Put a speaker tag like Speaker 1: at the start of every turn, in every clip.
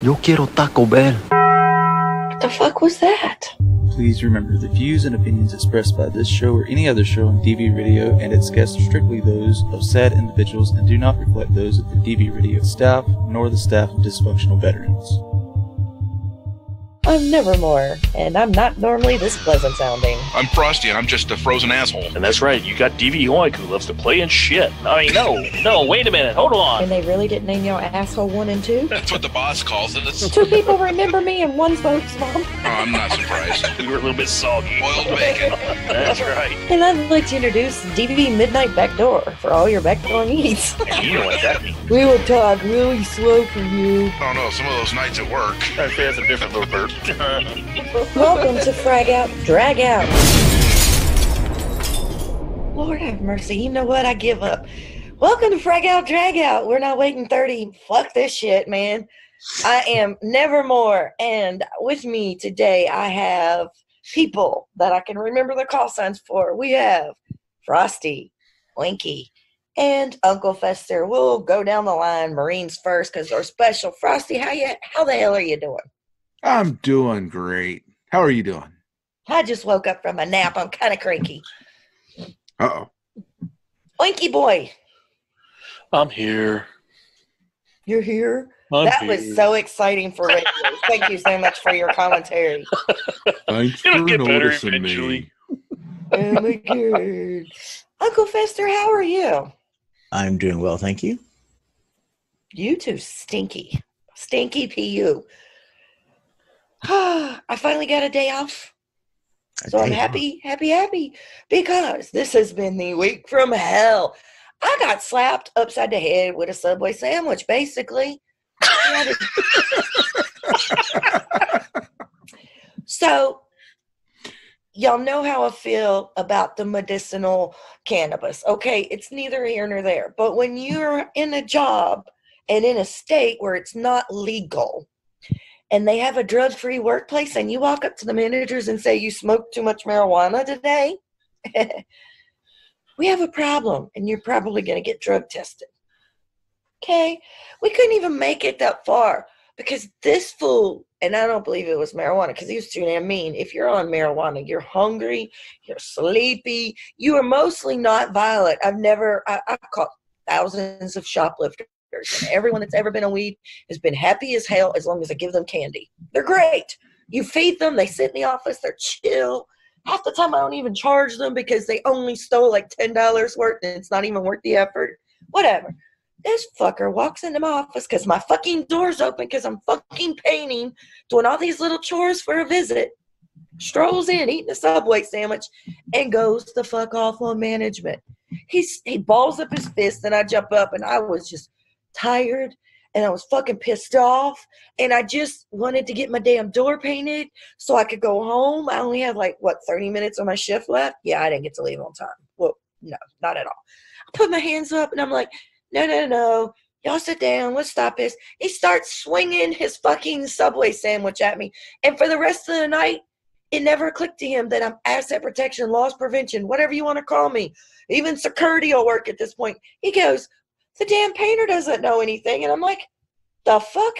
Speaker 1: Yo quiero Taco Bell.
Speaker 2: What the fuck was that?
Speaker 3: Please remember the views and opinions expressed by this show or any other show on DV Radio and its guests are strictly those of said individuals and do not reflect those of the DV Radio staff nor the staff of dysfunctional veterans.
Speaker 2: I'm Nevermore, and I'm not normally this pleasant sounding.
Speaker 4: I'm Frosty, and I'm just a frozen asshole.
Speaker 5: And that's right, you got DV Hoik who loves to play and shit. I mean, no, no, wait a minute, hold on.
Speaker 2: And they really didn't name y'all asshole one and two?
Speaker 4: That's what the boss calls it. It's,
Speaker 2: Two people remember me and one's votes mom.
Speaker 4: oh, I'm not surprised.
Speaker 5: We were a little bit soggy.
Speaker 4: Boiled bacon.
Speaker 5: That's right.
Speaker 2: And I'd like to introduce DVB Midnight Backdoor for all your backdoor needs.
Speaker 5: You know what that means.
Speaker 2: we will talk really slow for you.
Speaker 4: I don't know, some of those nights at work.
Speaker 5: That's, that's a different little bird.
Speaker 2: Welcome to Frag Out, Drag Out. Lord have mercy. You know what? I give up. Welcome to Frag Out, Drag Out. We're not waiting 30. Fuck this shit, man. I am Nevermore. And with me today, I have people that I can remember the call signs for. We have Frosty, Winky, and Uncle Fester. We'll go down the line. Marines first because they're special. Frosty, how you? How the hell are you doing?
Speaker 6: I'm doing great. How are you doing?
Speaker 2: I just woke up from a nap. I'm kind of cranky.
Speaker 6: Uh oh.
Speaker 2: Winky boy,
Speaker 5: I'm here.
Speaker 2: you're here.
Speaker 5: I'm
Speaker 2: that
Speaker 5: here.
Speaker 2: was so exciting for radio. Thank you so much for your commentary.
Speaker 6: Thanks
Speaker 5: It'll
Speaker 6: for
Speaker 5: get better
Speaker 6: noticing
Speaker 5: eventually.
Speaker 6: me.
Speaker 2: Oh my god. Uncle Fester, how are you?
Speaker 7: I'm doing well, thank you.
Speaker 2: You too stinky. Stinky PU. I finally got a day off. So I'm happy, happy, happy because this has been the week from hell. I got slapped upside the head with a Subway sandwich, basically. so, y'all know how I feel about the medicinal cannabis. Okay, it's neither here nor there. But when you're in a job and in a state where it's not legal, and they have a drug free workplace, and you walk up to the managers and say, You smoked too much marijuana today, we have a problem, and you're probably going to get drug tested. Okay, we couldn't even make it that far because this fool, and I don't believe it was marijuana because he was too damn mean. If you're on marijuana, you're hungry, you're sleepy, you are mostly not violent. I've never, I, I've caught thousands of shoplifters, and everyone that's ever been on weed has been happy as hell as long as I give them candy. They're great. You feed them, they sit in the office, they're chill. Half the time, I don't even charge them because they only stole like $10 worth and it's not even worth the effort. Whatever. This fucker walks into my office because my fucking door's open because I'm fucking painting, doing all these little chores for a visit, strolls in, eating a Subway sandwich, and goes the fuck off on management. He's, he balls up his fist, and I jump up, and I was just tired and I was fucking pissed off and I just wanted to get my damn door painted so I could go home. I only had like what 30 minutes on my shift left. Yeah, I didn't get to leave on time. Well, no, not at all. I put my hands up and I'm like, no, no, no. Y'all sit down. Let's stop this. He starts swinging his fucking Subway sandwich at me. And for the rest of the night, it never clicked to him that I'm asset protection, loss prevention, whatever you want to call me. Even security will work at this point. He goes, the damn painter doesn't know anything. And I'm like, the fuck?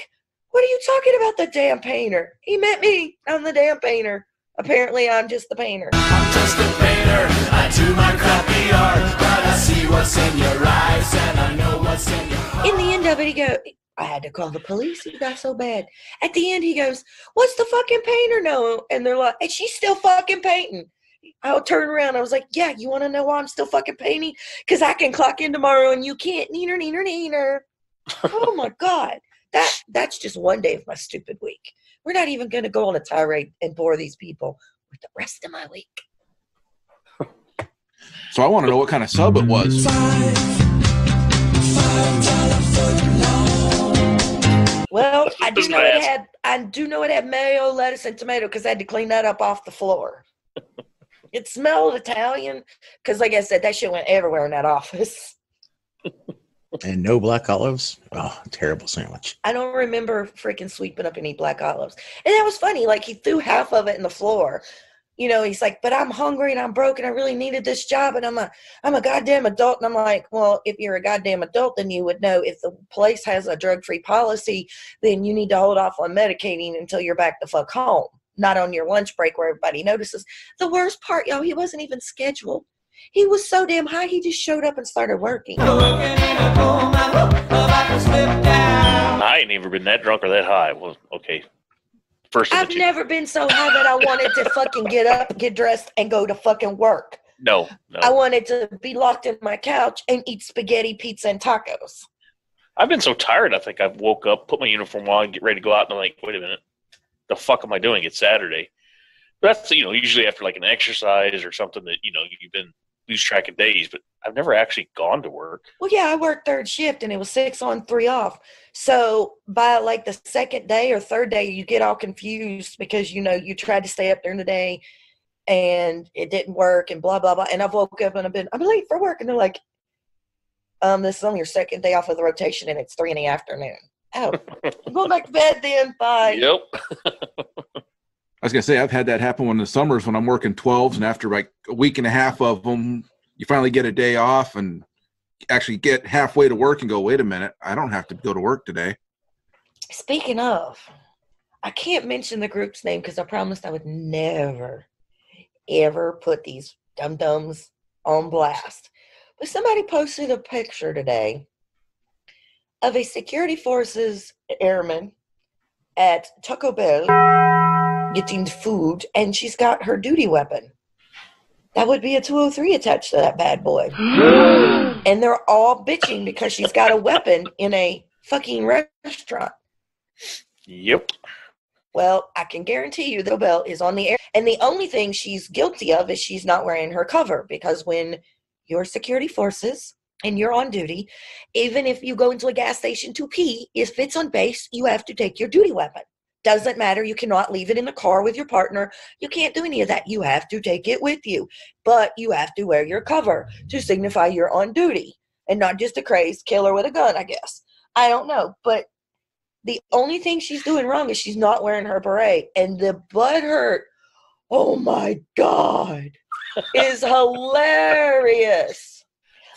Speaker 2: What are you talking about, the damn painter? He met me. I'm the damn painter. Apparently, I'm just the painter.
Speaker 8: I'm just a painter. I do my crappy art, but I see what's in your eyes and I know what's in your heart.
Speaker 2: In the end of it, he goes, I had to call the police. It got so bad. At the end, he goes, What's the fucking painter know? And they're like, And she's still fucking painting. I'll turn around. I was like, Yeah, you want to know why I'm still fucking painting? Because I can clock in tomorrow and you can't. Neener, neener, neener. oh my God. That That's just one day of my stupid week. We're not even going to go on a tirade and bore these people with the rest of my week.
Speaker 6: So I want to know what kind of sub it was.
Speaker 2: Well, I do know it had I do know it had mayo, lettuce, and tomato because I had to clean that up off the floor. It smelled Italian because, like I said, that shit went everywhere in that office.
Speaker 7: And no black olives. Oh, terrible sandwich.
Speaker 2: I don't remember freaking sweeping up any black olives, and that was funny. Like he threw half of it in the floor, you know, he's like, but I'm hungry and I'm broke and I really needed this job and I'm a I'm a goddamn adult and I'm like, well, if you're a goddamn adult, then you would know if the place has a drug free policy, then you need to hold off on medicating until you're back the fuck home, not on your lunch break where everybody notices. The worst part, yo, he wasn't even scheduled. He was so damn high, he just showed up and started working.
Speaker 5: I ain't never been that drunk or that high. Well, okay. First
Speaker 2: I've never been so high that I wanted to fucking get up, get dressed, and go to fucking work.
Speaker 5: No, no.
Speaker 2: I wanted to be locked in my couch and eat spaghetti, pizza, and tacos.
Speaker 5: I've been so tired. I think I woke up, put my uniform on, get ready to go out, and I'm like, wait a minute, the fuck am I doing? It's Saturday. But that's you know usually after like an exercise or something that you know you've been lose track of days. But I've never actually gone to work.
Speaker 2: Well, yeah, I worked third shift and it was six on, three off. So by like the second day or third day, you get all confused because you know you tried to stay up during the day and it didn't work and blah blah blah. And I've woke up and I've been I'm late for work and they're like, um, this is on your second day off of the rotation and it's three in the afternoon. Oh, I'm going back to bed then. Bye.
Speaker 5: Yep.
Speaker 6: I was gonna say I've had that happen when the summers when I'm working 12s and after like a week and a half of them, you finally get a day off and actually get halfway to work and go, wait a minute, I don't have to go to work today.
Speaker 2: Speaking of, I can't mention the group's name because I promised I would never, ever put these dum dums on blast. But somebody posted a picture today of a security forces airman at Taco Bell getting food, and she's got her duty weapon. That would be a 203 attached to that bad boy. and they're all bitching because she's got a weapon in a fucking restaurant.
Speaker 5: Yep.
Speaker 2: Well, I can guarantee you the bell is on the air. And the only thing she's guilty of is she's not wearing her cover because when you're security forces and you're on duty, even if you go into a gas station to pee, if it's on base, you have to take your duty weapon. Doesn't matter. You cannot leave it in the car with your partner. You can't do any of that. You have to take it with you. But you have to wear your cover to signify you're on duty and not just a crazed killer with a gun, I guess. I don't know. But the only thing she's doing wrong is she's not wearing her beret. And the butt hurt, oh my God, is hilarious.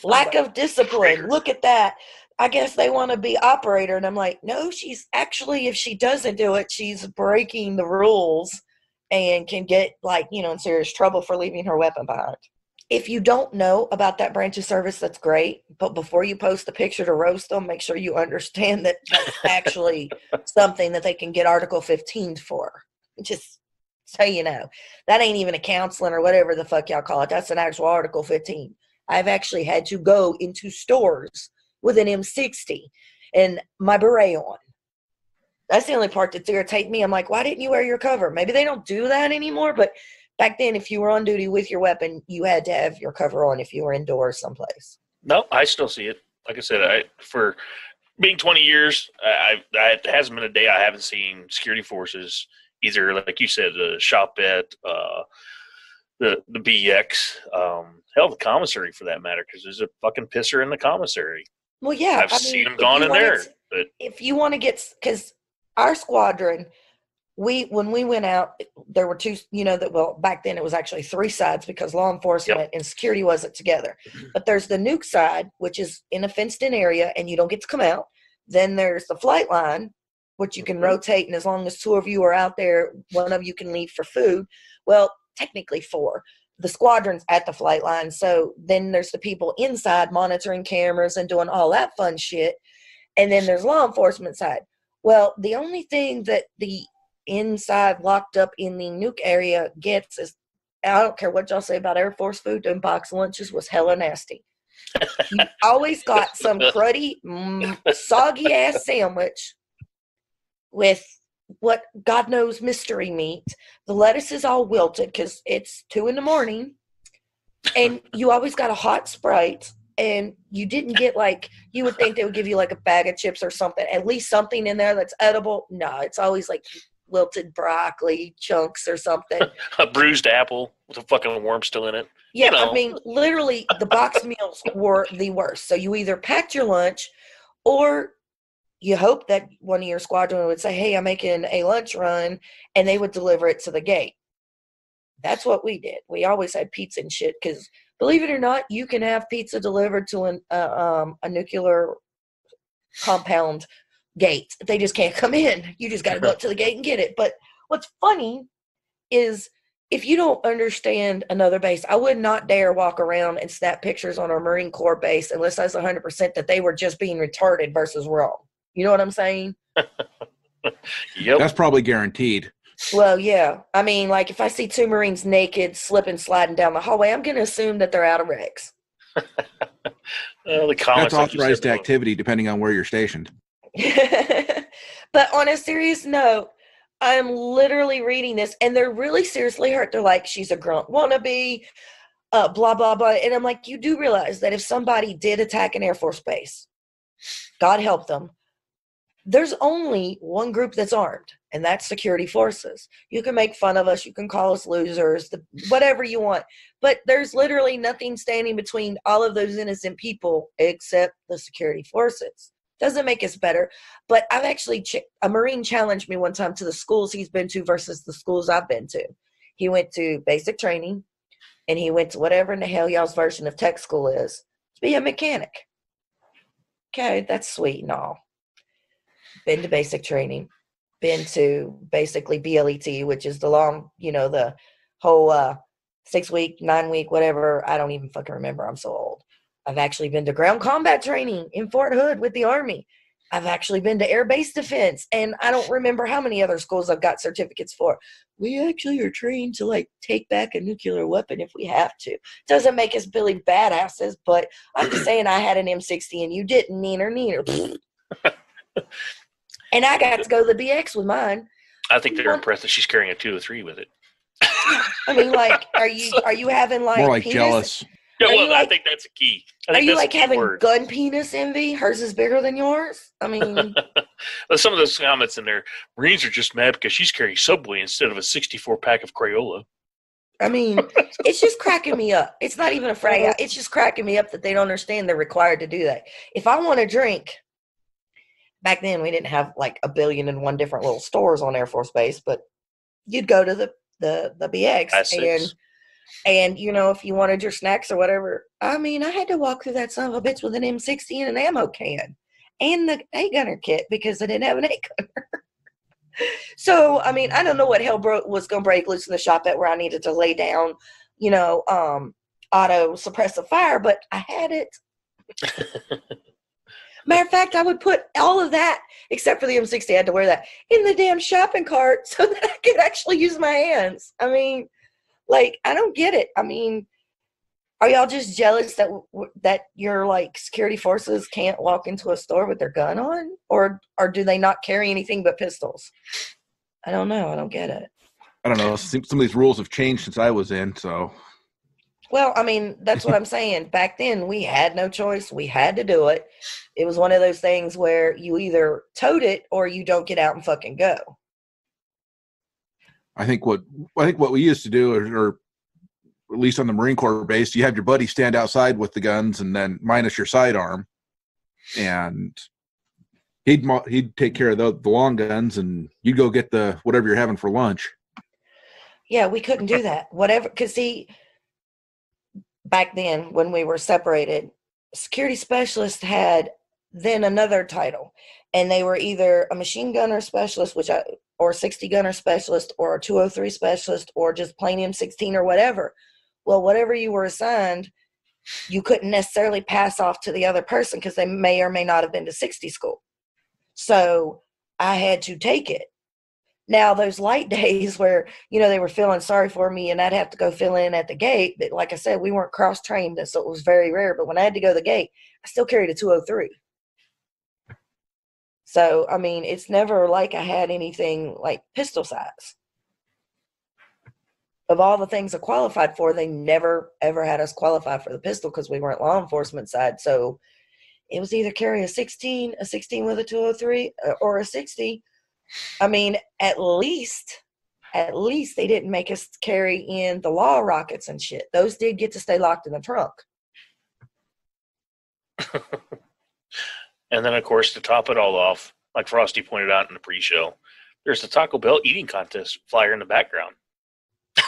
Speaker 2: Lack of discipline. Look at that. I guess they want to be operator. And I'm like, no, she's actually, if she doesn't do it, she's breaking the rules and can get, like, you know, in serious trouble for leaving her weapon behind. If you don't know about that branch of service, that's great. But before you post the picture to roast them, make sure you understand that that's actually something that they can get Article 15 for. Just so you know. That ain't even a counseling or whatever the fuck y'all call it. That's an actual Article 15. I've actually had to go into stores with an M60 and my beret on. That's the only part that's irritating me. I'm like, why didn't you wear your cover? Maybe they don't do that anymore, but back then, if you were on duty with your weapon, you had to have your cover on if you were indoors someplace.
Speaker 5: No, I still see it. Like I said, I for being 20 years, I, I, I there hasn't been a day I haven't seen security forces either, like you said, the shop at uh, the the BX, um, hell, the commissary for that matter, because there's a fucking pisser in the commissary.
Speaker 2: Well, yeah,
Speaker 5: I've
Speaker 2: I
Speaker 5: seen
Speaker 2: mean, if
Speaker 5: gone in there,
Speaker 2: to-
Speaker 5: but
Speaker 2: if you want to get because our squadron we when we went out there were two you know that well back then it was actually three sides because law enforcement and security wasn't together but there's the nuke side which is in a fenced in area and you don't get to come out then there's the flight line which you can
Speaker 5: Mhm.
Speaker 2: rotate and as long as two of you are out there one of you can leave for food well technically four the squadron's at the flight line. So then there's the people inside monitoring cameras and doing all that fun shit. And then there's law enforcement side. Well, the only thing that the inside locked up in the nuke area gets is I don't care what y'all say about Air Force food, them box lunches was hella nasty. you always got some cruddy, soggy ass sandwich with what God knows mystery meat. The lettuce is all wilted because it's two in the morning, and you always got a hot sprite and you didn't get like you would think they would give you like a bag of chips or something at least something in there that's edible no it's always like wilted broccoli chunks or something
Speaker 5: a bruised apple with a fucking worm still in it.
Speaker 2: yeah
Speaker 5: know.
Speaker 2: i mean literally the box meals were the worst so you either packed your lunch or you hope that one of your squadron would say hey i'm making a lunch run and they would deliver it to the gate That's what we did. We always had pizza and shit because believe it or not, you can have pizza delivered to an, uh, um, a nuclear compound gate. They just can't come in. You just got to go up to the gate and get it. But what's funny is if you don't understand another base, I would not dare walk around and snap pictures on our Marine Corps base unless I was 100% that they were just being retarded versus wrong. You know what I'm saying?
Speaker 5: Yep.
Speaker 6: That's probably guaranteed.
Speaker 2: Well, yeah. I mean, like if I see two Marines naked, slipping, sliding down the hallway, I'm going to assume that they're out of Rex.
Speaker 5: Uh, the comments
Speaker 6: That's
Speaker 5: like you said,
Speaker 6: authorized
Speaker 5: though.
Speaker 6: activity depending on where you're stationed.
Speaker 2: but on a serious note, I'm literally reading this and they're really seriously hurt. They're like, she's a grunt wannabe, uh, blah, blah, blah. And I'm like, you do realize that if somebody did attack an Air Force base, God help them, there's only one group that's armed, and that's security forces. You can make fun of us, you can call us losers, the, whatever you want, but there's literally nothing standing between all of those innocent people except the security forces. Doesn't make us better, but I've actually ch- a Marine challenged me one time to the schools he's been to versus the schools I've been to. He went to basic training, and he went to whatever in the hell y'all's version of tech school is to be a mechanic. Okay, that's sweet and all. Been to basic training, been to basically BLET, which is the long, you know, the whole uh, six week, nine week, whatever. I don't even fucking remember. I'm so old. I've actually been to ground combat training in Fort Hood with the Army. I've actually been to air base defense, and I don't remember how many other schools I've got certificates for. We actually are trained to like take back a nuclear weapon if we have to. Doesn't make us Billy badasses, but I'm just saying I had an M60 and you didn't, neener, neener. and I got to go to the BX with mine.
Speaker 5: I think they're impressed that she's carrying a two or three with it.
Speaker 2: I mean, like, are you are you having like
Speaker 6: More like
Speaker 2: penis?
Speaker 6: jealous.
Speaker 5: Yeah, well,
Speaker 2: like-
Speaker 5: I think that's a key. I
Speaker 2: Are you like having
Speaker 5: word.
Speaker 2: gun penis envy? Hers is bigger than yours. I mean,
Speaker 5: Well, Some of those comments in there, Marines are just mad because she's carrying Subway instead of a 64 pack of Crayola.
Speaker 2: I mean, it's just cracking me up. It's not even a frag out. It's just cracking me up that they don't understand they're required to do that. If I want a drink, back then we didn't have like a billion and one different little stores on Air Force Base, but you'd go to the the the BX and and you know if you wanted your snacks or whatever. I mean, I had to walk through that son of a bitch with an M60 and an ammo can and the A gunner kit because I didn't have an A gunner. so I mean, I don't know what hell bro- was going to break loose in the shop at where I needed to lay down, you know, um, auto suppressive fire, but I had it. Matter of fact, I would put all of that, except for the M60, I had to wear that in the damn shopping cart so that I could actually use my hands. I mean, like, I don't get it. I mean, are y'all just jealous that that your like security forces can't walk into a store with their gun on, or or do they not carry anything but pistols? I don't know. I don't get it.
Speaker 6: I don't know. Some of these rules have changed since I was in, so
Speaker 2: Well, I mean, that's what I'm saying. Back then, we had no choice. We had to do it. It was one of those things where you either tote it or you don't get out and fucking go.
Speaker 6: I think what I think what we used to do, or, or at least on the Marine Corps base, you have your buddy stand outside with the guns, and then minus your sidearm, and he'd he'd take care of the, the long guns, and you'd go get the whatever you're having for lunch.
Speaker 2: Yeah, we couldn't do that. Whatever, because see, back then when we were separated, security specialist had then another title, and they were either a machine gunner specialist, which I or 60 gunner specialist, or a 203 specialist, or just plain M16 or whatever. Well, whatever you were assigned, you couldn't necessarily pass off to the other person because they may or may not have been to 60 school. So I had to take it. Now those light days where you know they were feeling sorry for me and I'd have to go fill in at the gate, but like I said, we weren't cross trained, so it was very rare. But when I had to go to the gate, I still carried a 203. So I mean, it's never like I had anything like pistol size. Of all the things I qualified for, they never ever had us qualify for the pistol because we weren't law enforcement side. So it was either carry a 16, a 16 with a 203, uh, or a 60. I mean, at least, at least they didn't make us carry in the LAW rockets and shit. Those did get to stay locked in the trunk.
Speaker 5: And then, of course, to top it all off, like Frosty pointed out in the pre show, there's the Taco Bell eating contest flyer in the background.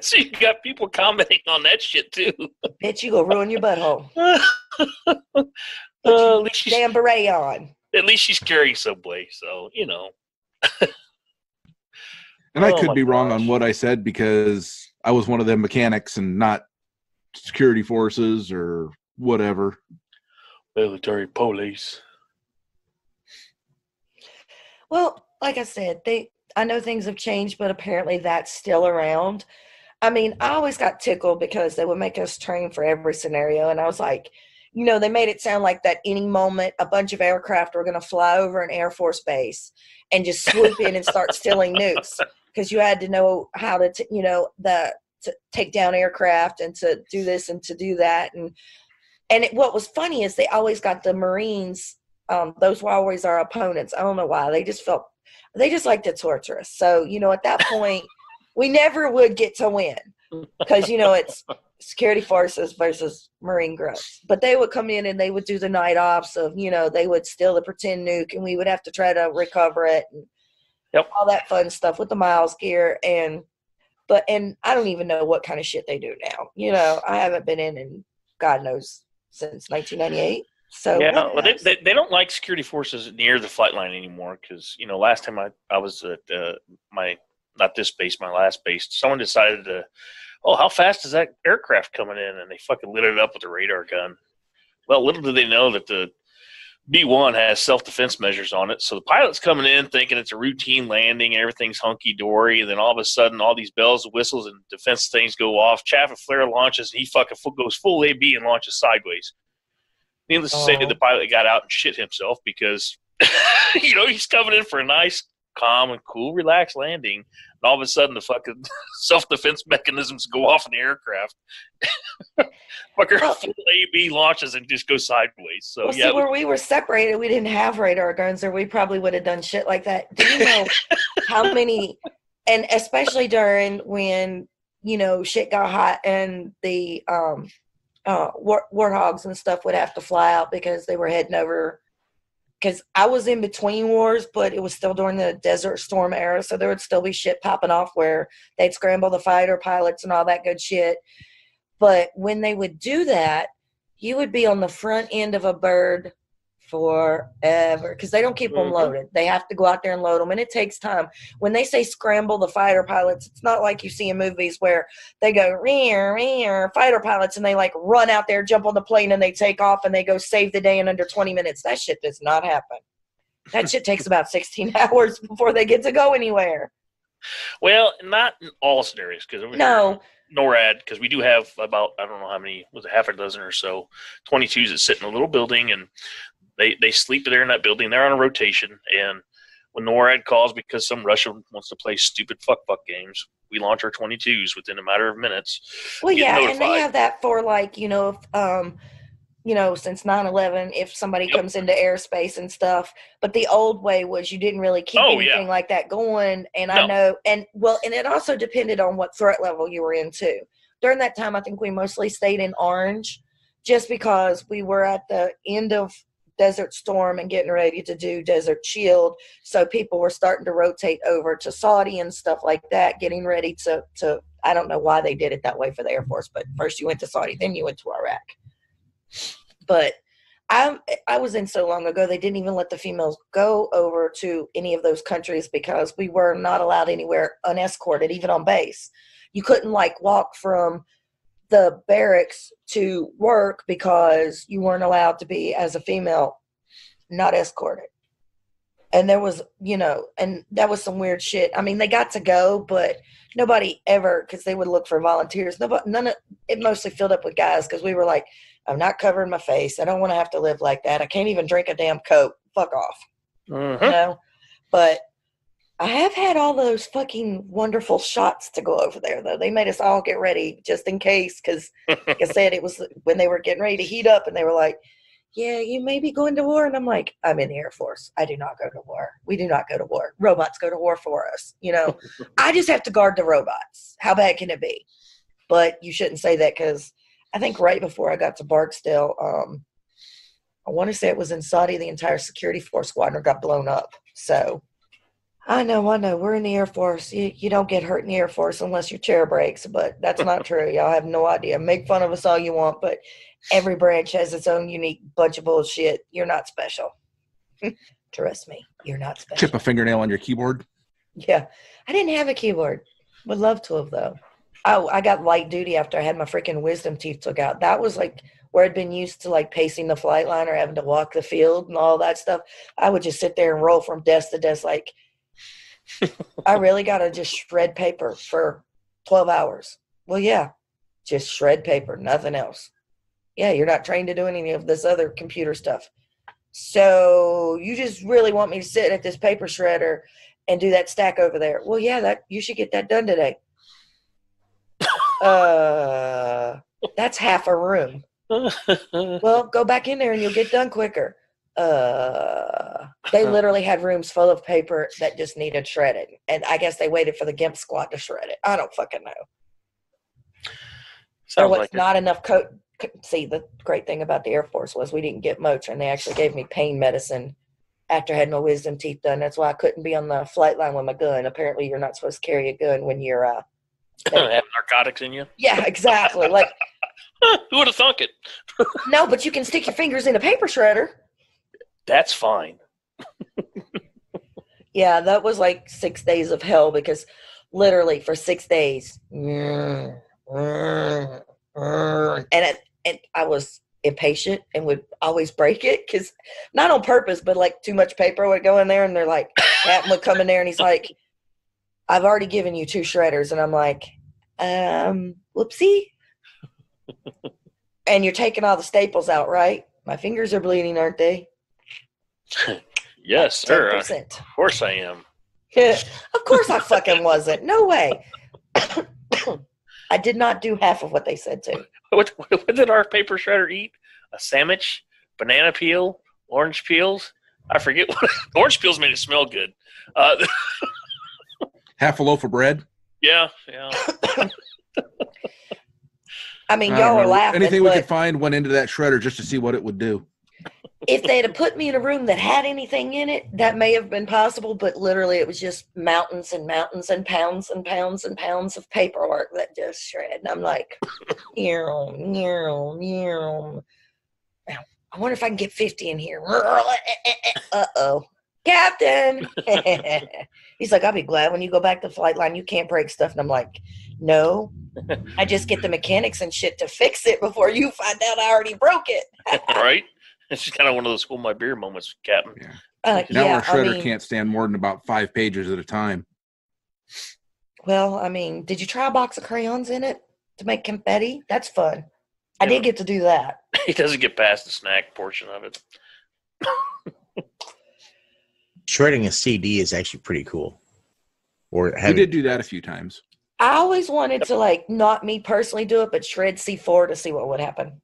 Speaker 5: so you got people commenting on that shit too.
Speaker 2: Bet you go ruin your butthole.
Speaker 5: uh, at least she's
Speaker 2: Damn beret on.
Speaker 5: At least she's carrying subway, so you know.
Speaker 6: And I
Speaker 5: Oh
Speaker 6: could
Speaker 5: my
Speaker 6: be wrong on what I said because I was one of them mechanics and not security forces or whatever.
Speaker 5: Military police.
Speaker 2: Well, like I said, they I know things have changed, but apparently that's still around. I mean, I always got tickled because they would make us train for every scenario, and I was like, you know, they made it sound like that any moment a bunch of aircraft were going to fly over an Air Force base and just swoop in and start stealing nukes because you had to know how to, t- you know, the to take down aircraft and to do this and to do that and and it, what was funny is they always got the Marines. Um, those were always our opponents. I don't know why. They just felt they just like to torture us. So you know, at that point, we never would get to win because you know it's security forces versus Marine growth. But they would come in and they would do the night ops of you know they would steal the pretend nuke and we would have to try to recover it and
Speaker 5: Yep.
Speaker 2: all that fun stuff with the MILES gear and but and I don't even know what kind of shit they do now. You know, I haven't been in and God knows since 1998. So
Speaker 5: yeah, well, they, they they don't like security forces near the flight line anymore because you know last time I I was at uh, my not this base my last base someone decided to oh how fast is that aircraft coming in and they fucking lit it up with a radar gun. Well, little did they know that the B one has self defense measures on it, so the pilot's coming in thinking it's a routine landing, everything's hunky dory, and then all of a sudden all these bells and whistles and defense things go off. Chaff and flare launches, and he fucking goes full AB and launches sideways. Needless to say,
Speaker 2: Oh.
Speaker 5: the pilot got out and shit himself because, you know, he's coming in for a nice, calm, and cool, relaxed landing. And all of a sudden, the fucking self defense mechanisms go off in the aircraft. Fucker
Speaker 2: Well-
Speaker 5: full AB launches and just goes sideways. So,
Speaker 2: well,
Speaker 5: yeah.
Speaker 2: see, where we were separated, we didn't have radar guns, or we probably would have done shit like that. Do you know how many? And especially during when you know shit got hot and the um, uh, war, warthogs and stuff would have to fly out because they were heading over. Because I was in between wars, but it was still during the Desert Storm era, so there would still be shit popping off where they'd scramble the fighter pilots and all that good shit. But when they would do that, you would be on the front end of a bird forever because they don't keep them
Speaker 5: Mhm.
Speaker 2: loaded. They have to go out there and load them, and it takes time. When they say scramble the fighter pilots, it's not like you see in movies where they go rear rear fighter pilots and they like run out there, jump on the plane, and they take off and they go save the day in under twenty minutes. That shit does not happen. That shit takes about sixteen hours before they get to go anywhere.
Speaker 5: Well, not in all scenarios because
Speaker 2: No,
Speaker 5: NORAD because we do have about I don't know how many was it half a dozen or so 22s that sit in a little building and they they sleep there in that building. They're on a rotation and when NORAD calls because some Russian wants to play stupid fuck fuck games, we launch our 22s within a matter of minutes.
Speaker 2: Well, yeah, and they have that for like you know, if, um, you know, since 9-11, if somebody
Speaker 5: Yep.
Speaker 2: comes into airspace and stuff. But the old way was you didn't really keep
Speaker 5: Oh, yeah.
Speaker 2: anything like that going. And I know, and well, and it also depended on what threat level you were in too. During that time, I think we mostly stayed in orange, just because we were at the end of Desert Storm and getting ready to do Desert Shield. So people were starting to rotate over to Saudi and stuff like that, getting ready to to. I don't know why they did it that way for the Air Force, but first you went to Saudi, then you went to Iraq. But I I was in so long ago they didn't even let the females go over to any of those countries because we were not allowed anywhere unescorted, even on base. You couldn't like walk from the barracks to work because you weren't allowed to be as a female not escorted. And there was, you know, and that was some weird shit. I mean, they got to go, but nobody ever because they would look for volunteers. Nobody, none of it mostly filled up with guys because we were like, I'm not covering my face. I don't want to have to live like that. I can't even drink a damn coke. Fuck off
Speaker 5: Mhm.
Speaker 2: you know. But I have had all those fucking wonderful shots to go over there, though. They made us all get ready just in case, because, like I said, it was when they were getting ready to heat up, and they were like, "Yeah, you may be going to war," and I'm like, "I'm in the Air Force. I do not go to war. We do not go to war. Robots go to war for us. You know, I just have to guard the robots. How bad can it be?" But you shouldn't say that because I think right before I got to Barksdale, um, I want to say it was in Saudi, the entire security force squadron got blown up. So I know, I know. We're in the Air Force. You, you don't get hurt in the Air Force unless your chair breaks, but that's not true. Y'all have no idea. Make fun of us all you want, but every branch has its own unique bunch of bullshit. You're not special. Trust me, you're not special.
Speaker 6: Chip a fingernail on your keyboard.
Speaker 2: Yeah. I didn't have a keyboard. Would love to have though. Oh, I got light duty after I had my freaking wisdom teeth took out. That was like where I'd been used to like pacing the flight line or having to walk the field and all that stuff. I would just sit there and roll from desk to desk like I really gotta just shred paper for twelve hours. Well yeah. Just shred paper, nothing else. Yeah, you're not trained to do any of this other computer stuff. So you just really want me to sit at this paper shredder and do that stack over there. Well, yeah, that you should get that done today. uh, that's half a room. Well, go back in there and you'll get done quicker. Uh, they literally had rooms full of paper that just needed shredding and I guess they waited for the gimp squad to shred it. I don't fucking know.
Speaker 5: Sounds
Speaker 2: was
Speaker 5: like it.
Speaker 2: not enough coat. See, the great thing about the Air Force was we didn't get Motrin. They actually gave me pain medicine after I had my wisdom teeth done. That's why I couldn't be on the flight line with my gun. Apparently, you're not supposed to carry a gun when you're. uh
Speaker 5: have narcotics in you.
Speaker 2: Yeah, exactly. like
Speaker 5: Who would have thunk it?
Speaker 2: no, but you can stick your fingers in a paper shredder.
Speaker 5: That's fine.
Speaker 2: Yeah, that was like six days of hell because literally for six days, and it, I was impatient and would always break it because not on purpose, but like too much paper would go in there, and they're like, Captain would come in there and he's like, "I've already given you two shredders," and I'm like, "Um, whoopsie." and you're taking all the staples out, right? My fingers are bleeding, aren't they?
Speaker 5: Yes, sir. Of course I am.
Speaker 2: of course I fucking wasn't. No way. I did not do half of what they said to.
Speaker 5: What, what did our paper shredder eat? A sandwich, banana peel, orange peels. I forget what orange peels made it smell good. Uh,
Speaker 6: Half a loaf of bread.
Speaker 5: yeah, yeah.
Speaker 2: I mean,
Speaker 6: I
Speaker 2: y'all are laughing,
Speaker 6: Anything we
Speaker 2: but
Speaker 6: could find went into that shredder just to see what it would do.
Speaker 2: If they'd have put me in a room that had anything in it, that may have been possible. But literally, it was just mountains and mountains and pounds and pounds and pounds of paperwork that just shred. And I'm like. I wonder if I can get 50 in here. Uh oh. Captain. He's like, I'll be glad when you go back to flight line, you can't break stuff. And I'm like, no, I just get the mechanics and shit to fix it before you find out I already broke it.
Speaker 5: right? It's just kind of one of those hold my beer moments, Captain.
Speaker 2: Uh,
Speaker 6: Now
Speaker 2: yeah,
Speaker 6: our shredder
Speaker 2: I mean,
Speaker 6: can't stand more than about five pages at a time.
Speaker 2: well, I mean, did you try a box of crayons in it to make confetti? That's fun. I did get to do that.
Speaker 5: He doesn't get past the snack portion of it.
Speaker 7: Shredding a CD is actually pretty cool. Or
Speaker 6: We
Speaker 7: having,
Speaker 6: did do that a few times.
Speaker 2: I always wanted to, like, not me personally do it, but shred C4 to see what would happen.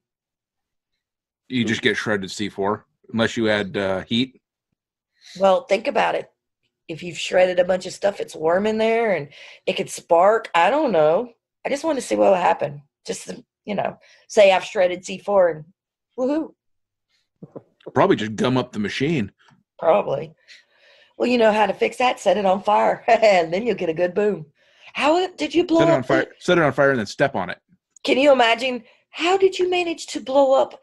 Speaker 6: You just get shredded C4 unless you add uh, heat.
Speaker 2: Well, think about it. If you've shredded a bunch of stuff, it's warm in there and it could spark. I don't know. I just want to see what will happen. Just, to, you know, say I've shredded C4 and woohoo,
Speaker 6: Probably just gum up the machine.
Speaker 2: probably. Well, you know how to fix that. Set it on fire, and then you'll get a good boom. How did you blow
Speaker 6: Set it
Speaker 2: up?
Speaker 6: on fire. Set it on fire and then step on it.
Speaker 2: Can you imagine? How did you manage to blow up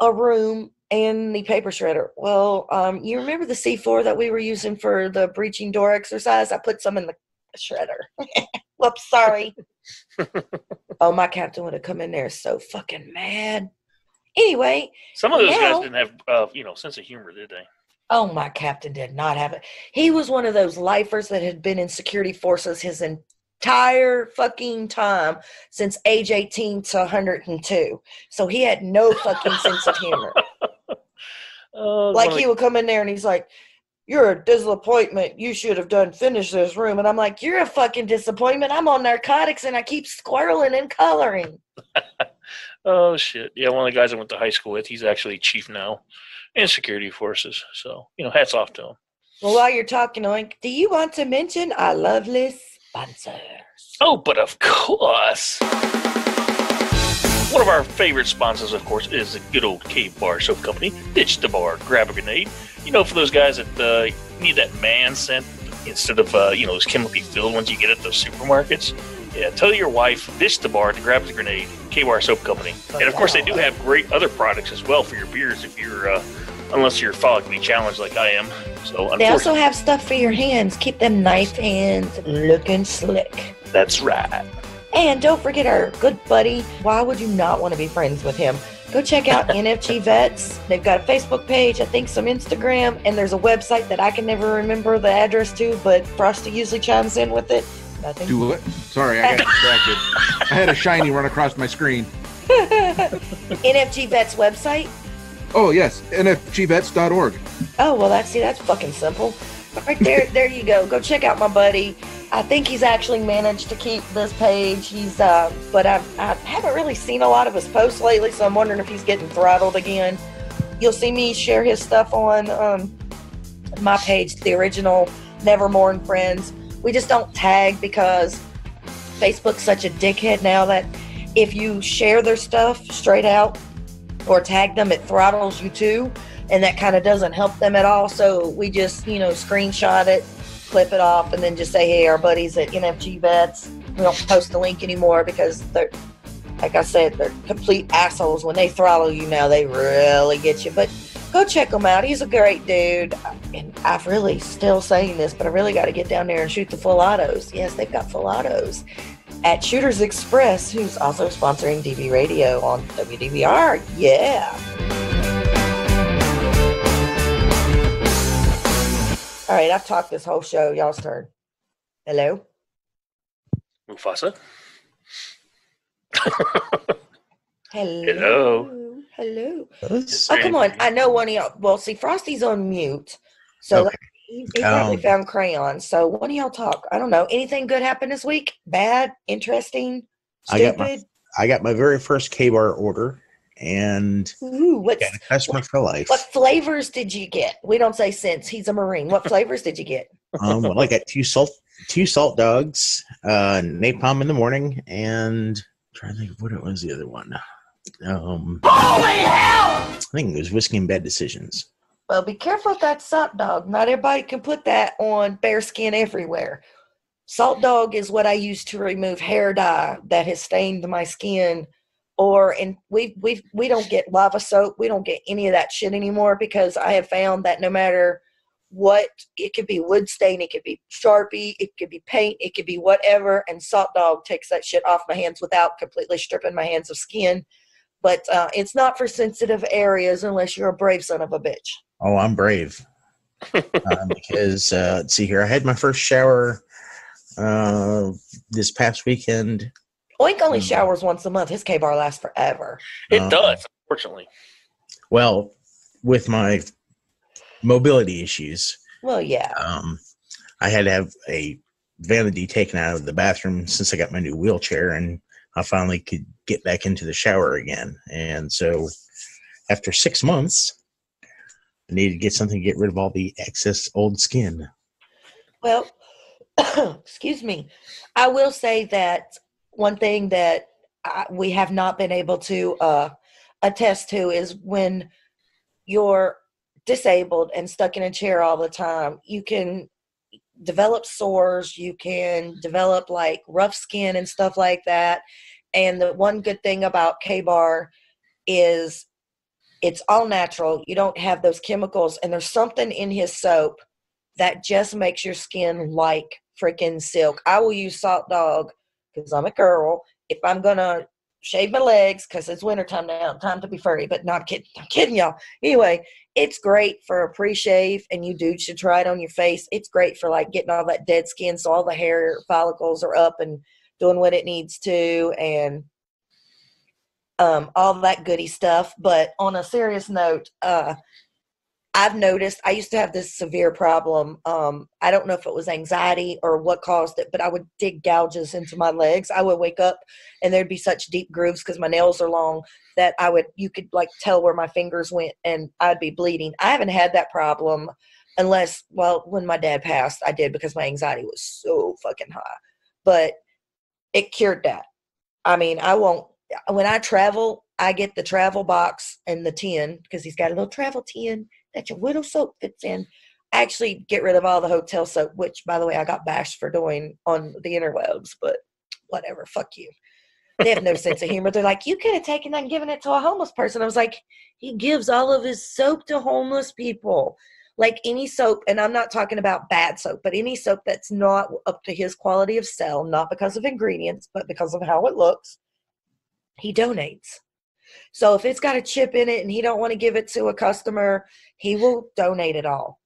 Speaker 2: a room and the paper shredder? Well, um, you remember the C4 that we were using for the breaching door exercise? I put some in the shredder. Whoops, sorry. oh, my captain would have come in there so fucking mad. Anyway,
Speaker 5: Some of those
Speaker 2: Now-
Speaker 5: guys didn't have, uh, you know, sense of humor, did they?
Speaker 2: oh, my captain did not have it. He was one of those lifers that had been in security forces his entire fucking time since age 18 to 102. So he had no fucking sense of humor.
Speaker 5: Uh,
Speaker 2: like he would come in there and he's like you're a disappointment you should have done finish this room and i'm like you're a fucking disappointment i'm on narcotics and i keep squirreling and coloring
Speaker 5: oh shit! Yeah, one of the guys I went to high school with, he's actually chief now in security forces. So you know, hats off to him.
Speaker 2: well while you're talking oink do you want to mention our lovely sponsors
Speaker 5: Oh, but of course. One of our favorite sponsors, of course, is the good old K Bar Soap Company. Ditch the bar, grab a grenade. You know, for those guys that uh, need that man scent, instead of uh, you know those chemically filled ones you get at those supermarkets. Yeah, tell your wife ditch the Bar to grab the grenade. K Bar Soap Company, and of course they do have great other products as well for your beers if you're uh, unless you're follically challenged like I am. So
Speaker 2: They also have stuff for your hands. Keep them knife hands looking slick.
Speaker 5: that's right.
Speaker 2: And don't forget our good buddy. Why would you not want to be friends with him? Go check out NFG Vets. They've got a Facebook page, I think some Instagram, and there's a website that I can never remember the address to, but Frosty usually chimes in with it. Nothing.
Speaker 6: Do it. Sorry, I got distracted. I had a shiny run across my screen.
Speaker 2: NFG Vets website.
Speaker 6: Oh yes, nfgvets.org.
Speaker 2: Oh well, that's see, that's fucking simple. Right there, there you go. Go check out my buddy. I think he's actually managed to keep this page. He's, uh, but I've, I haven't really seen a lot of his posts lately, so I'm wondering if he's getting throttled again. You'll see me share his stuff on um, my page, the original Nevermore and Friends. We just don't tag because Facebook's such a dickhead now that if you share their stuff straight out or tag them, it throttles you too and that kind of doesn't help them at all. So we just, you know, screenshot it, clip it off, and then just say, hey, our buddies at NFG Vets. We don't post the link anymore because they're, like I said, they're complete assholes. When they throttle you now, they really get you. But go check him out. He's a great dude. And I've really still saying this, but I really got to get down there and shoot the full autos. Yes, they've got full autos at Shooters Express, who's also sponsoring DV Radio on WDBR. Yeah. All right, I've talked this whole show. Y'all's turn. Hello?
Speaker 5: Mufasa.
Speaker 2: Hello.
Speaker 5: Hello.
Speaker 2: Hello. Oh, come on. I know one of y'all. Well, see, Frosty's on mute. So
Speaker 7: Okay.
Speaker 2: He, he probably
Speaker 7: Um,
Speaker 2: found crayons. So one do y'all talk. I don't know. Anything good happened this week? Bad? Interesting?
Speaker 7: I got my-
Speaker 2: Stupid?
Speaker 7: I got my very first K bar order and
Speaker 2: Ooh, what's,
Speaker 7: got a customer for life.
Speaker 2: what flavors did you get? We don't say since. He's a Marine. What flavors did you get?
Speaker 7: Um, well, I got two salt two salt dogs, uh, napalm in the morning, and I'm trying to think of what it was the other one. Um, Holy hell! I think it was whiskey and bad decisions.
Speaker 2: Well, be careful with that salt dog. Not everybody can put that on bare skin everywhere. Salt dog is what I use to remove hair dye that has stained my skin. Or and we we we don't get lava soap. We don't get any of that shit anymore because I have found that no matter what, it could be wood stain, it could be sharpie, it could be paint, it could be whatever, and salt dog takes that shit off my hands without completely stripping my hands of skin. But uh, it's not for sensitive areas unless you're a brave son of a bitch.
Speaker 7: Oh, I'm brave. uh, because uh, let's see here, I had my first shower uh, this past weekend.
Speaker 2: Oink only
Speaker 7: Hmm.
Speaker 2: showers once a month. His K bar lasts forever.
Speaker 5: It
Speaker 7: Uh,
Speaker 5: does, unfortunately.
Speaker 7: Well, with my mobility issues,
Speaker 2: Well, yeah.
Speaker 7: um, I had to have a vanity taken out of the bathroom since I got my new wheelchair, and I finally could get back into the shower again. And so, after six months, I needed to get something to get rid of all the excess old skin.
Speaker 2: Well, excuse me. I will say that one thing that I, we have not been able to uh, attest to is when you're disabled and stuck in a chair all the time, you can develop sores, you can develop like rough skin and stuff like that. And the one good thing about K Bar is it's all natural. You don't have those chemicals, and there's something in his soap that just makes your skin like freaking silk. I will use Salt Dog because I'm a girl. If I'm gonna shave my legs because it's wintertime now, time to be furry. But not kidding. I'm kidding y'all. Anyway, it's great for a pre-shave, and you dudes should try it on your face. It's great for like getting all that dead skin, so all the hair follicles are up and doing what it needs to, and um, all that goody stuff. But on a serious note, uh, I've noticed I used to have this severe problem. Um, I don't know if it was anxiety or what caused it, but I would dig gouges into my legs. I would wake up and there'd be such deep grooves because my nails are long that I would you could like tell where my fingers went and I'd be bleeding. I haven't had that problem unless well when my dad passed I did because my anxiety was so fucking high. But it cured that. I mean, I won't when I travel, I get the travel box and the tin because he's got a little travel tin that your widow soap fits in. I actually get rid of all the hotel soap, which, by the way, I got bashed for doing on the interwebs, but whatever, fuck you. They have no sense of humor. They're like, you could have taken that and given it to a homeless person. I was like, he gives all of his soap to homeless people. Like any soap, and I'm not talking about bad soap, but any soap that's not up to his quality of sell, not because of ingredients, but because of how it looks, he donates. So if it's got a chip in it and he don't want to give it to a customer, he will donate it all.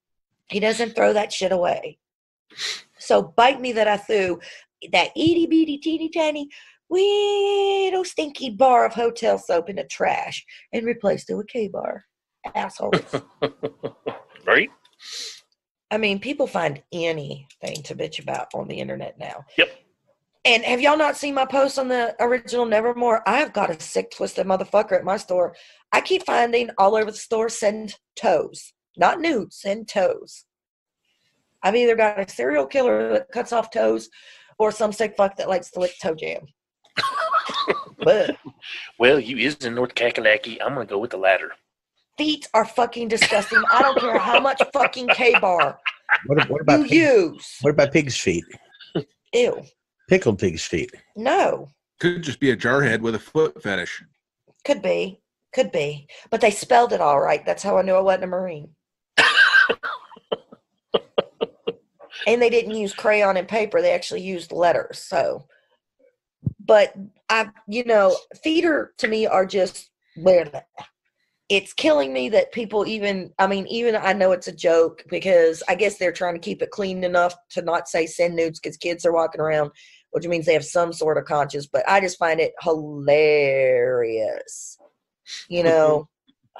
Speaker 2: He doesn't throw that shit away. So bite me that I threw that itty bitty teeny tiny little stinky bar of hotel soap in the trash and replaced it with K bar. Assholes.
Speaker 5: right?
Speaker 2: I mean, people find anything to bitch about on the internet now.
Speaker 5: Yep.
Speaker 2: And have y'all not seen my post on the original Nevermore? I've got a sick, twisted motherfucker at my store. I keep finding all over the store send toes, not nudes, send toes. I've either got a serial killer that cuts off toes or some sick fuck that likes to lick toe jam. but
Speaker 5: Well, you is in North Kakalaki. I'm gonna go with the latter.
Speaker 2: feet are fucking disgusting. I don't care how much fucking K bar
Speaker 7: What, what
Speaker 2: you
Speaker 7: about pig,
Speaker 2: use.
Speaker 7: what about pig's feet?
Speaker 2: Ew.
Speaker 7: Pickled pig's feet.
Speaker 2: No.
Speaker 6: Could just be a jarhead with a foot fetish.
Speaker 2: Could be. Could be. But they spelled it all right. That's how I knew I wasn't a Marine. and they didn't use crayon and paper. They actually used letters. So, but I, you know, theater to me are just where it's killing me that people even, I mean, even I know it's a joke because I guess they're trying to keep it clean enough to not say send nudes because kids are walking around, which means they have some sort of conscience. But I just find it hilarious you know?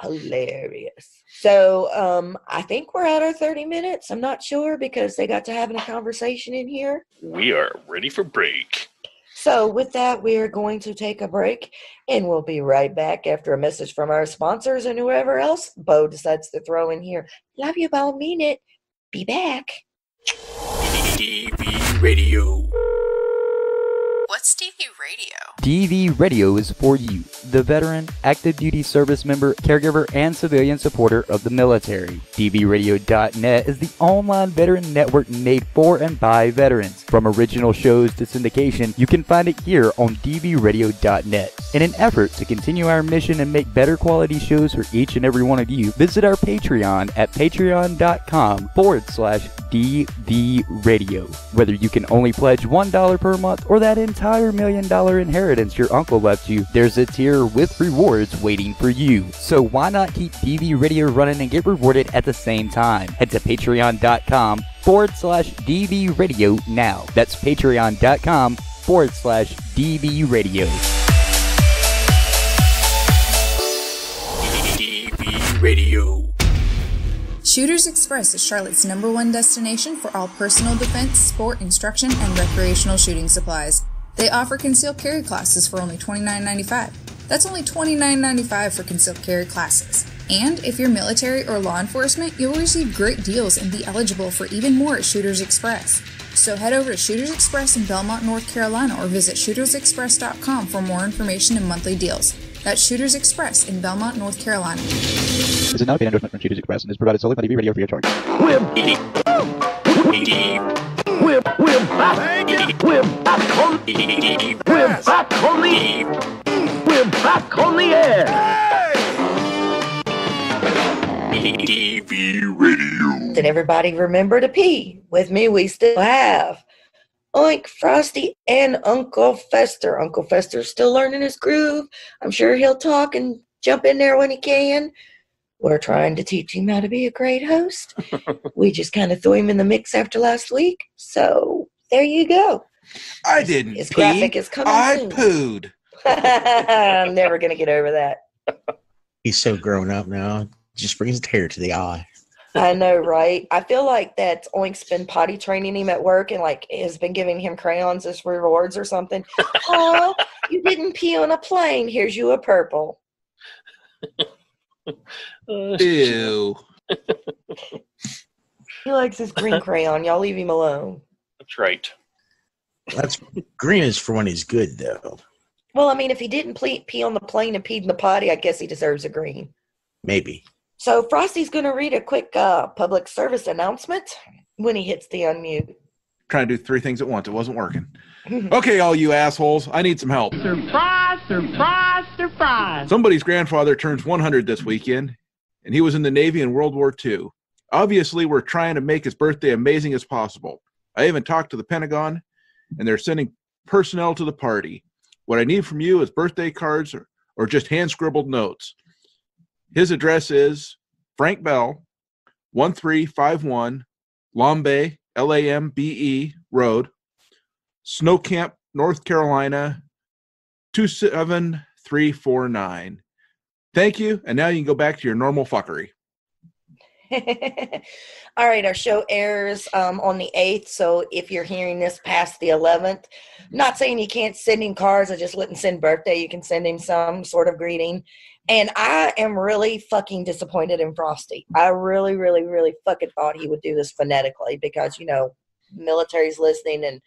Speaker 2: Hilarious. So um i think we're at our 30 minutes. I'm not sure because they got to having a conversation in here.
Speaker 5: We are ready for break.
Speaker 2: so with that we are going to take a break and we'll be right back after a message from our sponsors and whoever else bo decides to throw in here. Love you bo. Mean it. Be back.
Speaker 5: DV Radio.
Speaker 1: Radio?
Speaker 3: DV Radio is for you, the veteran, active duty service member, caregiver, and civilian supporter of the military. DVRadio.net is the online veteran network made for and by veterans. From original shows to syndication, you can find it here on DVRadio.net. In an effort to continue our mission and make better quality shows for each and every one of you, visit our Patreon at patreon.com forward slash DV Radio. Whether you can only pledge $1 per month or that entire million dollar inheritance your uncle left you, there's a tier with rewards waiting for you. So why not keep DV Radio running and get rewarded at the same time? Head to patreon.com forward slash DV Radio now. That's patreon.com forward slash DV Radio.
Speaker 5: DV Radio.
Speaker 1: Shooters Express is Charlotte's number one destination for all personal defense, sport, instruction, and recreational shooting supplies. They offer concealed carry classes for only $29.95. That's only $29.95 for concealed carry classes. And if you're military or law enforcement, you'll receive great deals and be eligible for even more at Shooters Express. So head over to Shooters Express in Belmont, North Carolina, or visit shootersexpress.com for more information and monthly deals. That's Shooters Express in Belmont, North Carolina.
Speaker 3: This is not a paid endorsement from Shooters Express and is provided solely by DV Radio for your charge.
Speaker 5: DV Radio.
Speaker 2: Did everybody remember to pee? With me, we still have Oink, Frosty, and Uncle Fester. Uncle Fester's still learning his groove. I'm sure he'll talk and jump in there when he can. We're trying to teach him how to be a great host. we just kind of threw him in the mix after last week. So there you go.
Speaker 6: I didn't
Speaker 2: His
Speaker 6: pee.
Speaker 2: graphic is coming
Speaker 6: I
Speaker 2: soon.
Speaker 6: pooed.
Speaker 2: I'm never going to get over that.
Speaker 7: He's so grown up now. Just brings a tear to the eye.
Speaker 2: I know, right? I feel like that Oink's been potty training him at work and like has been giving him crayons as rewards or something. oh, you didn't pee on a plane. Here's you a purple.
Speaker 5: Uh,
Speaker 6: Ew.
Speaker 2: He likes his green crayon. Y'all leave him alone.
Speaker 5: That's right.
Speaker 7: That's green is for when he's good though.
Speaker 2: Well, I mean, if he didn't ple- pee on the plane and peed in the potty, I guess he deserves a green.
Speaker 7: Maybe.
Speaker 2: So Frosty's going to read a quick uh, public service announcement when he hits the unmute.
Speaker 6: Trying to do three things at once. It wasn't working. Okay, all you assholes, I need some help.
Speaker 9: Surprise, surprise, surprise.
Speaker 6: Somebody's grandfather turns 100 this weekend, and he was in the Navy in World War II. Obviously, we're trying to make his birthday amazing as possible. I even talked to the Pentagon, and they're sending personnel to the party. What I need from you is birthday cards or, or just hand scribbled notes. His address is Frank Bell, 1351 Lambe, L A M B E Road, Snow Camp, North Carolina, 27349. Thank you. And now you can go back to your normal fuckery.
Speaker 2: All right, our show airs um, on the 8th. So if you're hearing this past the 11th, I'm not saying you can't send him cards. I just wouldn't send birthday. You can send him some sort of greeting. And I am really fucking disappointed in Frosty. I really, really, really fucking thought he would do this phonetically because, you know, military's listening and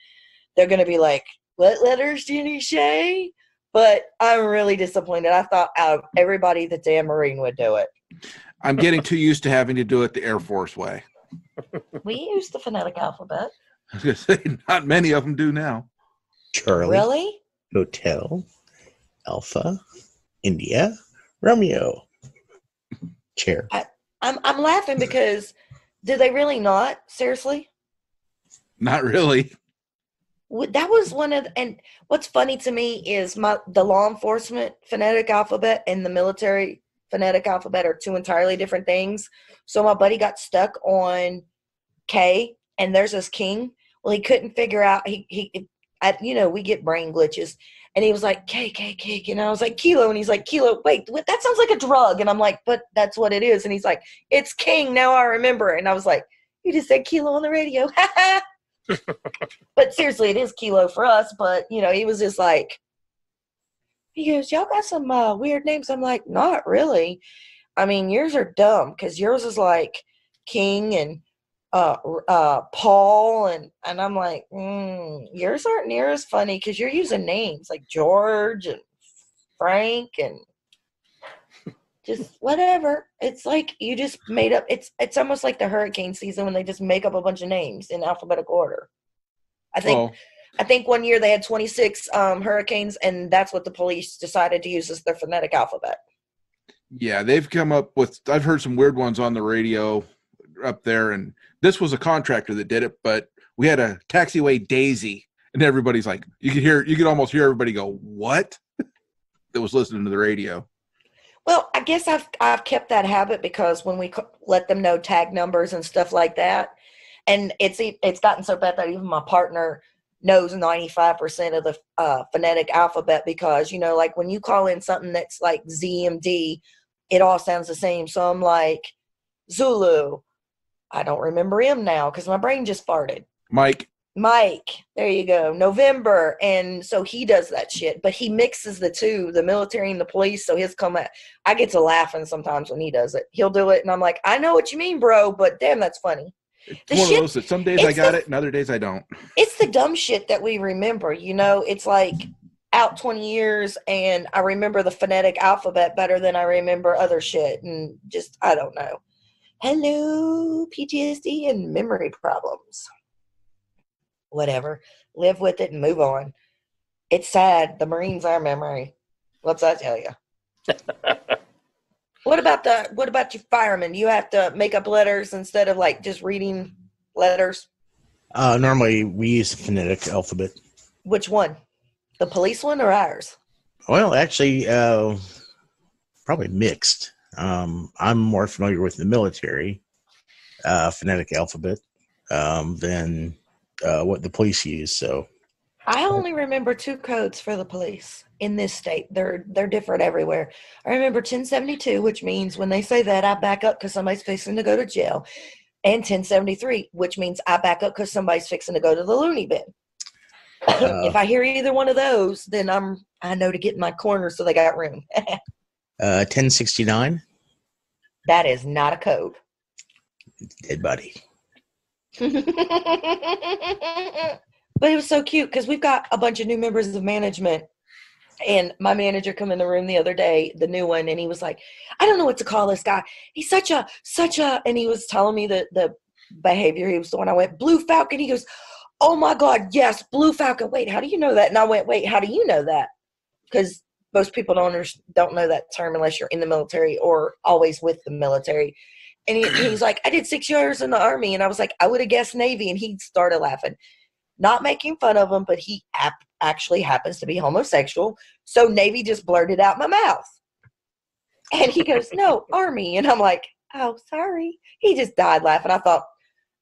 Speaker 2: they're going to be like, what letters did he say? But I'm really disappointed. I thought out of everybody, the damn Marine would do it.
Speaker 6: I'm getting too used to having to do it the Air Force way.
Speaker 2: We use the phonetic alphabet.
Speaker 6: I was going to say, not many of them do now.
Speaker 7: Charlie,
Speaker 2: Really?
Speaker 7: Hotel, Alpha, India, Romeo. Chair.
Speaker 2: I'm I'm laughing because did they really not? Seriously?
Speaker 6: Not really.
Speaker 2: That was one of the, and what's funny to me is my the law enforcement phonetic alphabet and the military phonetic alphabet are two entirely different things. So my buddy got stuck on K and there's this king. Well, he couldn't figure out he he I, you know, we get brain glitches. And he was like, K, K, K. And I was like, Kilo. And he's like, Kilo, wait, what, that sounds like a drug. And I'm like, but that's what it is. And he's like, it's King. Now I remember. And I was like, you just said Kilo on the radio. but seriously, it is Kilo for us. But, you know, he was just like, he goes, y'all got some uh, weird names. I'm like, not really. I mean, yours are dumb because yours is like King and uh, uh, Paul, and and I'm like, mm, yours aren't near as funny because you're using names like George and Frank and just whatever. It's like you just made up. It's it's almost like the hurricane season when they just make up a bunch of names in alphabetical order. I think
Speaker 6: Well,
Speaker 2: I think one year they had 26 um, hurricanes, and that's what the police decided to use as their phonetic alphabet.
Speaker 6: yeah, they've come up with, I've heard some weird ones on the radio up there, and this was a contractor that did it, but we had a taxiway Daisy, and everybody's like, you could hear, you could almost hear everybody go, what? that was listening to the radio.
Speaker 2: Well, I guess I've I've kept that habit because when we let them know tag numbers and stuff like that, and it's it's gotten so bad that even my partner knows 95% of the uh, phonetic alphabet because you know like when you call in something that's like ZMD, it all sounds the same. So I'm like Zulu. I don't remember him now because my brain just farted.
Speaker 6: Mike,
Speaker 2: Mike, there you go. November. And so he does that shit, but he mixes the two, the military and the police. So his come at, I get to laughing sometimes when he does it. He'll do it, and I'm like, I know what you mean, bro, but damn, that's funny.
Speaker 6: it's
Speaker 2: The
Speaker 6: one
Speaker 2: shit-
Speaker 6: of those that some days I got
Speaker 2: the-
Speaker 6: it and other days I don't.
Speaker 2: It's the dumb shit that we remember, you know? It's like out 20 years, and I remember the phonetic alphabet better than I remember other shit. And just, I don't know. Hello, PTSD and memory problems. Whatever. Live with it and move on. It's sad. The Marines are memory. What's that tell you? what about the what about your firemen? You have to make up letters instead of like just reading letters.
Speaker 7: Uh, normally, we use the phonetic alphabet.
Speaker 2: Which one? The police one or ours?
Speaker 7: Well, actually, uh, probably mixed. Um, I'm more familiar with the military uh, phonetic alphabet um, than uh, what the police use. So,
Speaker 2: I only remember two codes for the police in this state. They're they're different everywhere. I remember 1072, which means when they say that, I back up because somebody's fixing to go to jail, and 1073, which means I back up because somebody's fixing to go to the loony bin. if I hear either one of those, then I'm I know to get in my corner so they got room.
Speaker 7: uh, 1069,
Speaker 2: that is not a code.
Speaker 7: dead body.
Speaker 2: but it was so cute because we've got a bunch of new members of management And my manager come in the room the other day, the new one, and he was like, I don't know what to call this guy. He's such a such a and he was telling me the the behavior he was the one I went, Blue Falcon. He goes, Oh my God, yes, Blue Falcon. Wait, how do you know that? And I went, Wait, how do you know that? Because most people don't don't know that term unless you're in the military or always with the military. And he, he's like, I did six years in the army, and I was like, I would have guessed Navy, and he started laughing, not making fun of him, but he ap- actually happens to be homosexual, so Navy just blurted out my mouth, and he goes, No, Army, and I'm like, Oh, sorry. He just died laughing. I thought.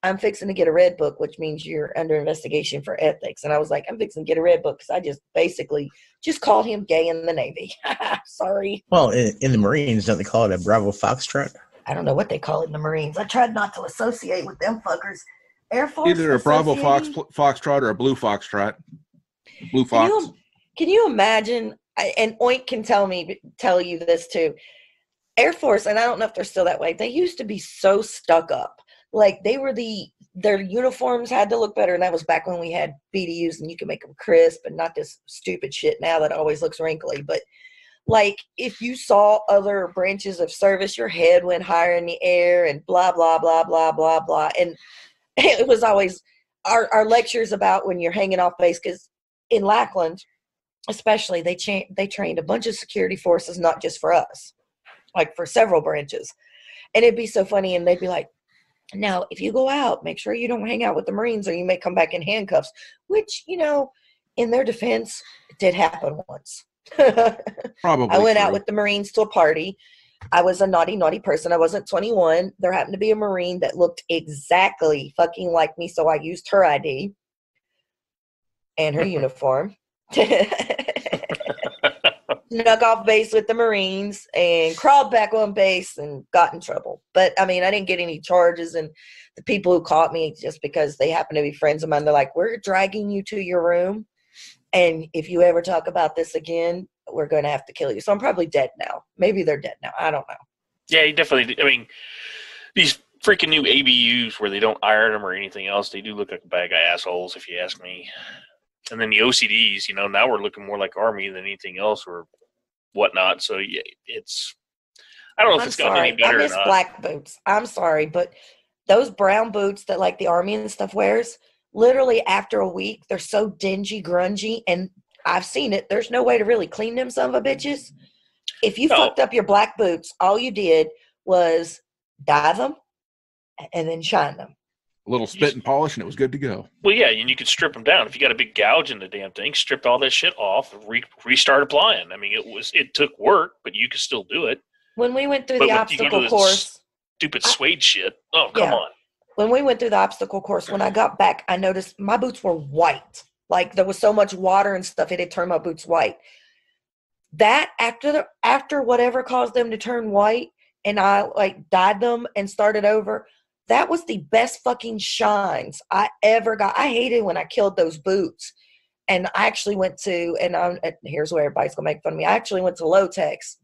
Speaker 2: I'm fixing to get a red book, which means you're under investigation for ethics. And I was like, I'm fixing to get a red book because I just basically just called him gay in the Navy. Sorry.
Speaker 7: Well, in, in the Marines, don't they call it a Bravo Foxtrot?
Speaker 2: I don't know what they call it in the Marines. I tried not to associate with them fuckers. Air Force.
Speaker 6: Either a Bravo Fox Foxtrot or a Blue Foxtrot. Blue
Speaker 2: Can
Speaker 6: Fox.
Speaker 2: you, can you imagine? And Oink can tell me tell you this too. Air Force, and I don't know if they're still that way. They used to be so stuck up. Like they were the their uniforms had to look better, and that was back when we had BDUs and you could make them crisp and not this stupid shit now that always looks wrinkly. But like if you saw other branches of service, your head went higher in the air and blah blah blah blah blah blah. And it was always our our lectures about when you're hanging off base because in Lackland, especially they cha- they trained a bunch of security forces, not just for us, like for several branches. And it'd be so funny, and they'd be like, "Now, if you go out, make sure you don't hang out with the Marines, or you may come back in handcuffs." Which, you know, in their defense, did happen once.
Speaker 6: Probably.
Speaker 2: I went out with the Marines to a party. I was a naughty, naughty person. I wasn't 21. There happened to be a Marine that looked exactly fucking like me, so I used her ID and her uniform. Snuck off base with the Marines and crawled back on base and got in trouble. But I mean, I didn't get any charges. And the people who caught me, just because they happen to be friends of mine, they're like, We're dragging you to your room. And if you ever talk about this again, we're going to have to kill you. So I'm probably dead now. Maybe they're dead now. I don't know.
Speaker 5: Yeah, you definitely. I mean, these freaking new ABUs where they don't iron them or anything else, they do look like a bag of assholes, if you ask me. And then the OCPs, you know, now we're looking more like Army than anything else or whatnot. So yeah, it's. I don't know if
Speaker 2: I'm
Speaker 5: it's gotten
Speaker 2: sorry.
Speaker 5: any better
Speaker 2: I miss black boots. I'm sorry, but those brown boots that like the army and stuff wears, literally after a week, they're so dingy, grungy, and I've seen it. There's no way to really clean them, some of a bitches. If you
Speaker 5: No.
Speaker 2: fucked up your black boots, all you did was dye them and then shine them.
Speaker 6: a little spit and polish, and it was good to go.
Speaker 5: Well, yeah, and you could strip them down. If you got a big gouge in the damn thing, strip all that shit off, re- restart applying. I mean, it was it took work, but you could still do it.
Speaker 2: When we went through
Speaker 5: But
Speaker 2: the
Speaker 5: when you go to
Speaker 2: obstacle course,
Speaker 5: Stupid
Speaker 2: I-
Speaker 5: suede shit. Oh, come
Speaker 2: Yeah.
Speaker 5: on.
Speaker 2: When we went through the obstacle course, when I got back, I noticed my boots were white. Like there was so much water and stuff, it had turned my boots white. That after the after whatever caused them to turn white, and I like dyed them and started over. That was the best fucking shines I ever got. I hated when I killed those boots, and I actually went to and I'm here's where everybody's gonna make fun of me. I actually went to Low-Tex,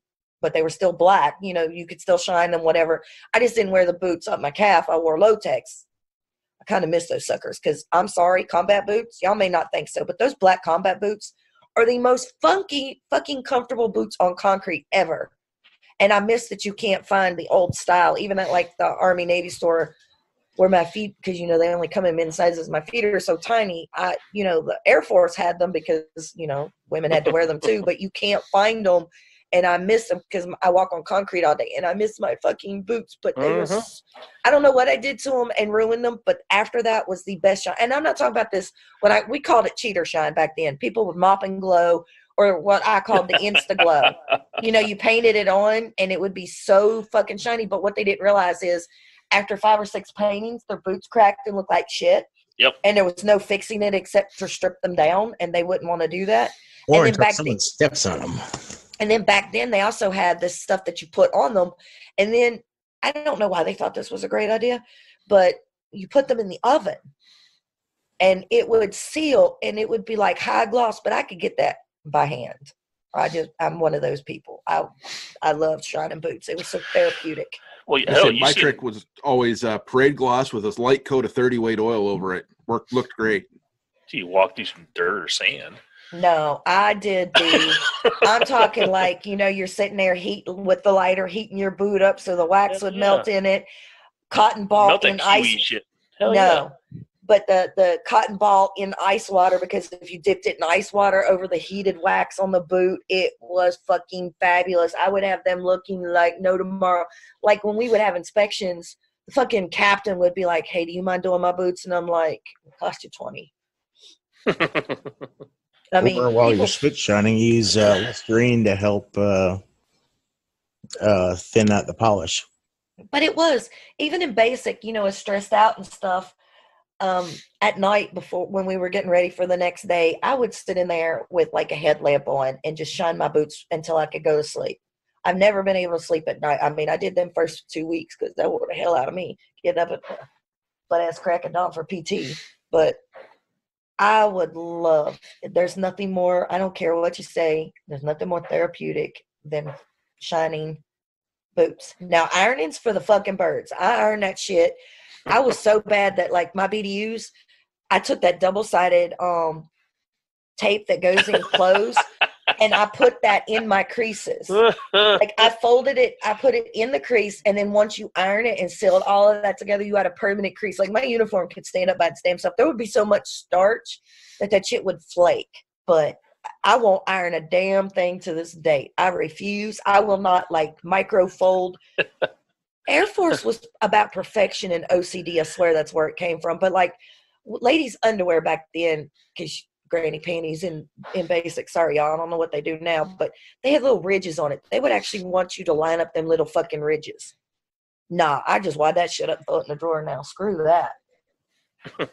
Speaker 2: but they were still black. You know, you could still shine them, whatever. I just didn't wear the boots up my calf. I wore Low-Tex. I kind of miss those suckers because I'm sorry, combat boots. Y'all may not think so, but those black combat boots are the most funky, fucking comfortable boots on concrete ever. And I miss that you can't find the old style, even at like the Army Navy store where my feet, because you know they only come in men's sizes. My feet are so tiny. I, you know, the Air Force had them because you know women had to wear them too, but you can't find them. And I miss them because I walk on concrete all day, and I miss my fucking boots. But they were,
Speaker 5: Mhm.
Speaker 2: s- I don't know what I did to them and ruined them. But after that was the best shine. And I'm not talking about this. When I we called it cheater shine back then. People would mop and glow, or what I called the insta glow. you know, you painted it on, and it would be so fucking shiny. But what they didn't realize is, after five or six paintings, their boots cracked and looked like shit.
Speaker 5: Yep.
Speaker 2: And there was no fixing it except to strip them down, and they wouldn't want to do that.
Speaker 7: Or
Speaker 2: then
Speaker 7: until
Speaker 2: back
Speaker 7: someone
Speaker 2: then-
Speaker 7: steps on them.
Speaker 2: And then back then, they also had this stuff that you put on them. And then I don't know why they thought this was a great idea, but you put them in the oven and it would seal and it would be like high gloss, but I could get that by hand. I just, I'm one of those people. I, I loved shining boots. It was so therapeutic.
Speaker 5: Well,
Speaker 6: I
Speaker 5: hell,
Speaker 6: said
Speaker 5: you
Speaker 6: my
Speaker 5: see,
Speaker 6: trick was always uh, parade gloss with a light coat of 30 weight oil over it. Worked looked great.
Speaker 5: You walk through some dirt or sand.
Speaker 2: No, I did the. I'm talking like you know you're sitting there heating with the lighter, heating your boot up so the wax
Speaker 5: Yeah,
Speaker 2: would melt in it. Cotton ball
Speaker 5: Melt that
Speaker 2: in
Speaker 5: kiwi
Speaker 2: ice.
Speaker 5: shit. Hell
Speaker 2: no, but the the cotton ball in ice water because if you dipped it in ice water over the heated wax on the boot, it was fucking fabulous. I would have them looking like no tomorrow. Like when we would have inspections, the fucking captain would be like, "Hey, do you mind doing my boots?" And I'm like, cost you 20
Speaker 5: yeah.
Speaker 2: I mean,
Speaker 7: or while
Speaker 2: people-
Speaker 7: you're spit shining, use uh, Listerine to help uh, uh, thin out the polish.
Speaker 2: but it was even in basic you know as stressed out and stuff um at night before when we were getting ready for the next day i would sit in there with like a headlamp on and just shine my boots until i could go to sleep. I've never been able to sleep at night. I mean i did them first two weeks because that wore the hell out of me. Getting up at but ass crack of dawn for pt but i would love there's nothing more i don't care what you say there's nothing more therapeutic than shining boots. Now ironing's for the fucking birds. I iron that shit. I was so bad that like my BDUs, I took that double sided um tape that goes in clothes and I put that in my creases. Like I folded it, I put it in the crease, and then once you iron it and sealed all of that together, you had a permanent crease. Like my uniform could stand up by its damn self. There would be so much starch that that shit would flake. But I won't iron a damn thing to this date. I refuse. I will not like micro fold. Air Force was about perfection and OCD. I swear that's where it came from. But like ladies' underwear back then, because granny panties in in basic. Sorry, y'all. I don't know what they do now, mm. but they had little ridges on it. They would actually want you to line up them little fucking ridges. Nah, I just wide that shit up, throw it in the drawer now. Screw that.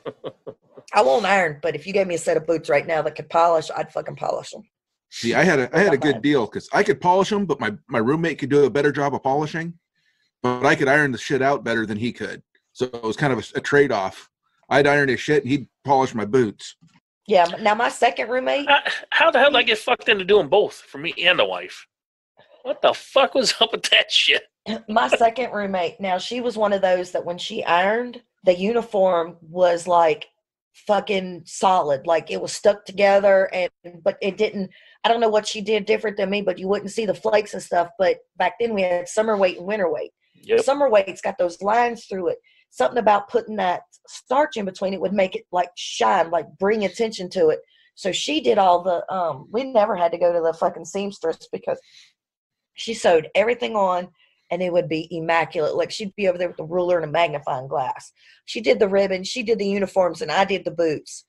Speaker 2: I won't iron, but if you gave me a set of boots right now that could polish, I'd fucking polish them.
Speaker 6: See, I had a I had a good deal because I could polish them, but my my roommate could do a better job of polishing. But I could iron the shit out better than he could, so it was kind of a, a trade off. I'd iron his shit, and he'd polish my boots.
Speaker 2: Yeah. Now my second roommate,
Speaker 5: How, how the hell did I get fucked into doing both for me and the wife? What the fuck was up with that shit?
Speaker 2: my second roommate. Now she was one of those that when she ironed, the uniform was like fucking solid, like it was stuck together, and but it didn't. I don't know what she did different than me, but you wouldn't see the flakes and stuff. But back then we had summer weight and winter weight.
Speaker 5: Yep.
Speaker 2: Summer weight's got those lines through it. Something about putting that starch in between it would make it like shine, like bring attention to it. So she did all the. um We never had to go to the fucking seamstress because she sewed everything on and it would be immaculate. Like she'd be over there with a ruler and a magnifying glass. She did the ribbon, she did the uniforms, and I did the boots.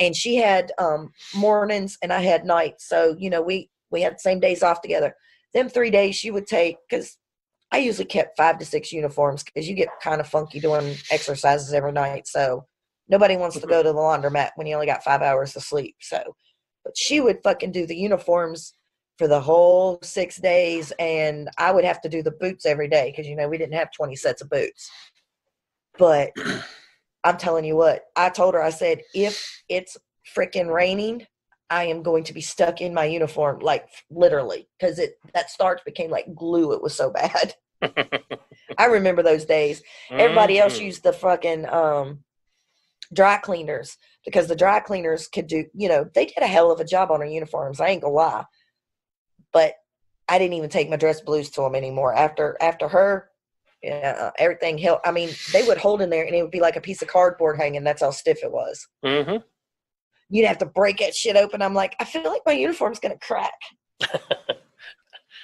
Speaker 2: And she had um, mornings and I had nights. So you know we we had the same days off together. Them three days she would take because I usually kept five to six uniforms because you get kind of funky doing exercises every night. So nobody wants to mm-hmm. go to the laundromat when you only got five hours to sleep. So, but she would fucking do the uniforms for the whole six days and i would have to do the boots every day because you know we didn't have 20 sets of boots but i'm telling you what i told her i said if it's freaking raining i am going to be stuck in my uniform like literally because it that starch became like glue. It was so bad. I remember those days. Everybody else
Speaker 5: Mhm.
Speaker 2: used the fucking um dry cleaners because the dry cleaners could do you know they did a hell of a job on our uniforms i ain't gonna lie. But i didn't even take my dress blues to them anymore. After after her yeah everything held i mean they would hold in there and it would be like a piece of cardboard hanging. That's how stiff it was.
Speaker 5: Mhm.
Speaker 2: You'd have to break that shit open. I'm like i feel like my uniform's gonna crack.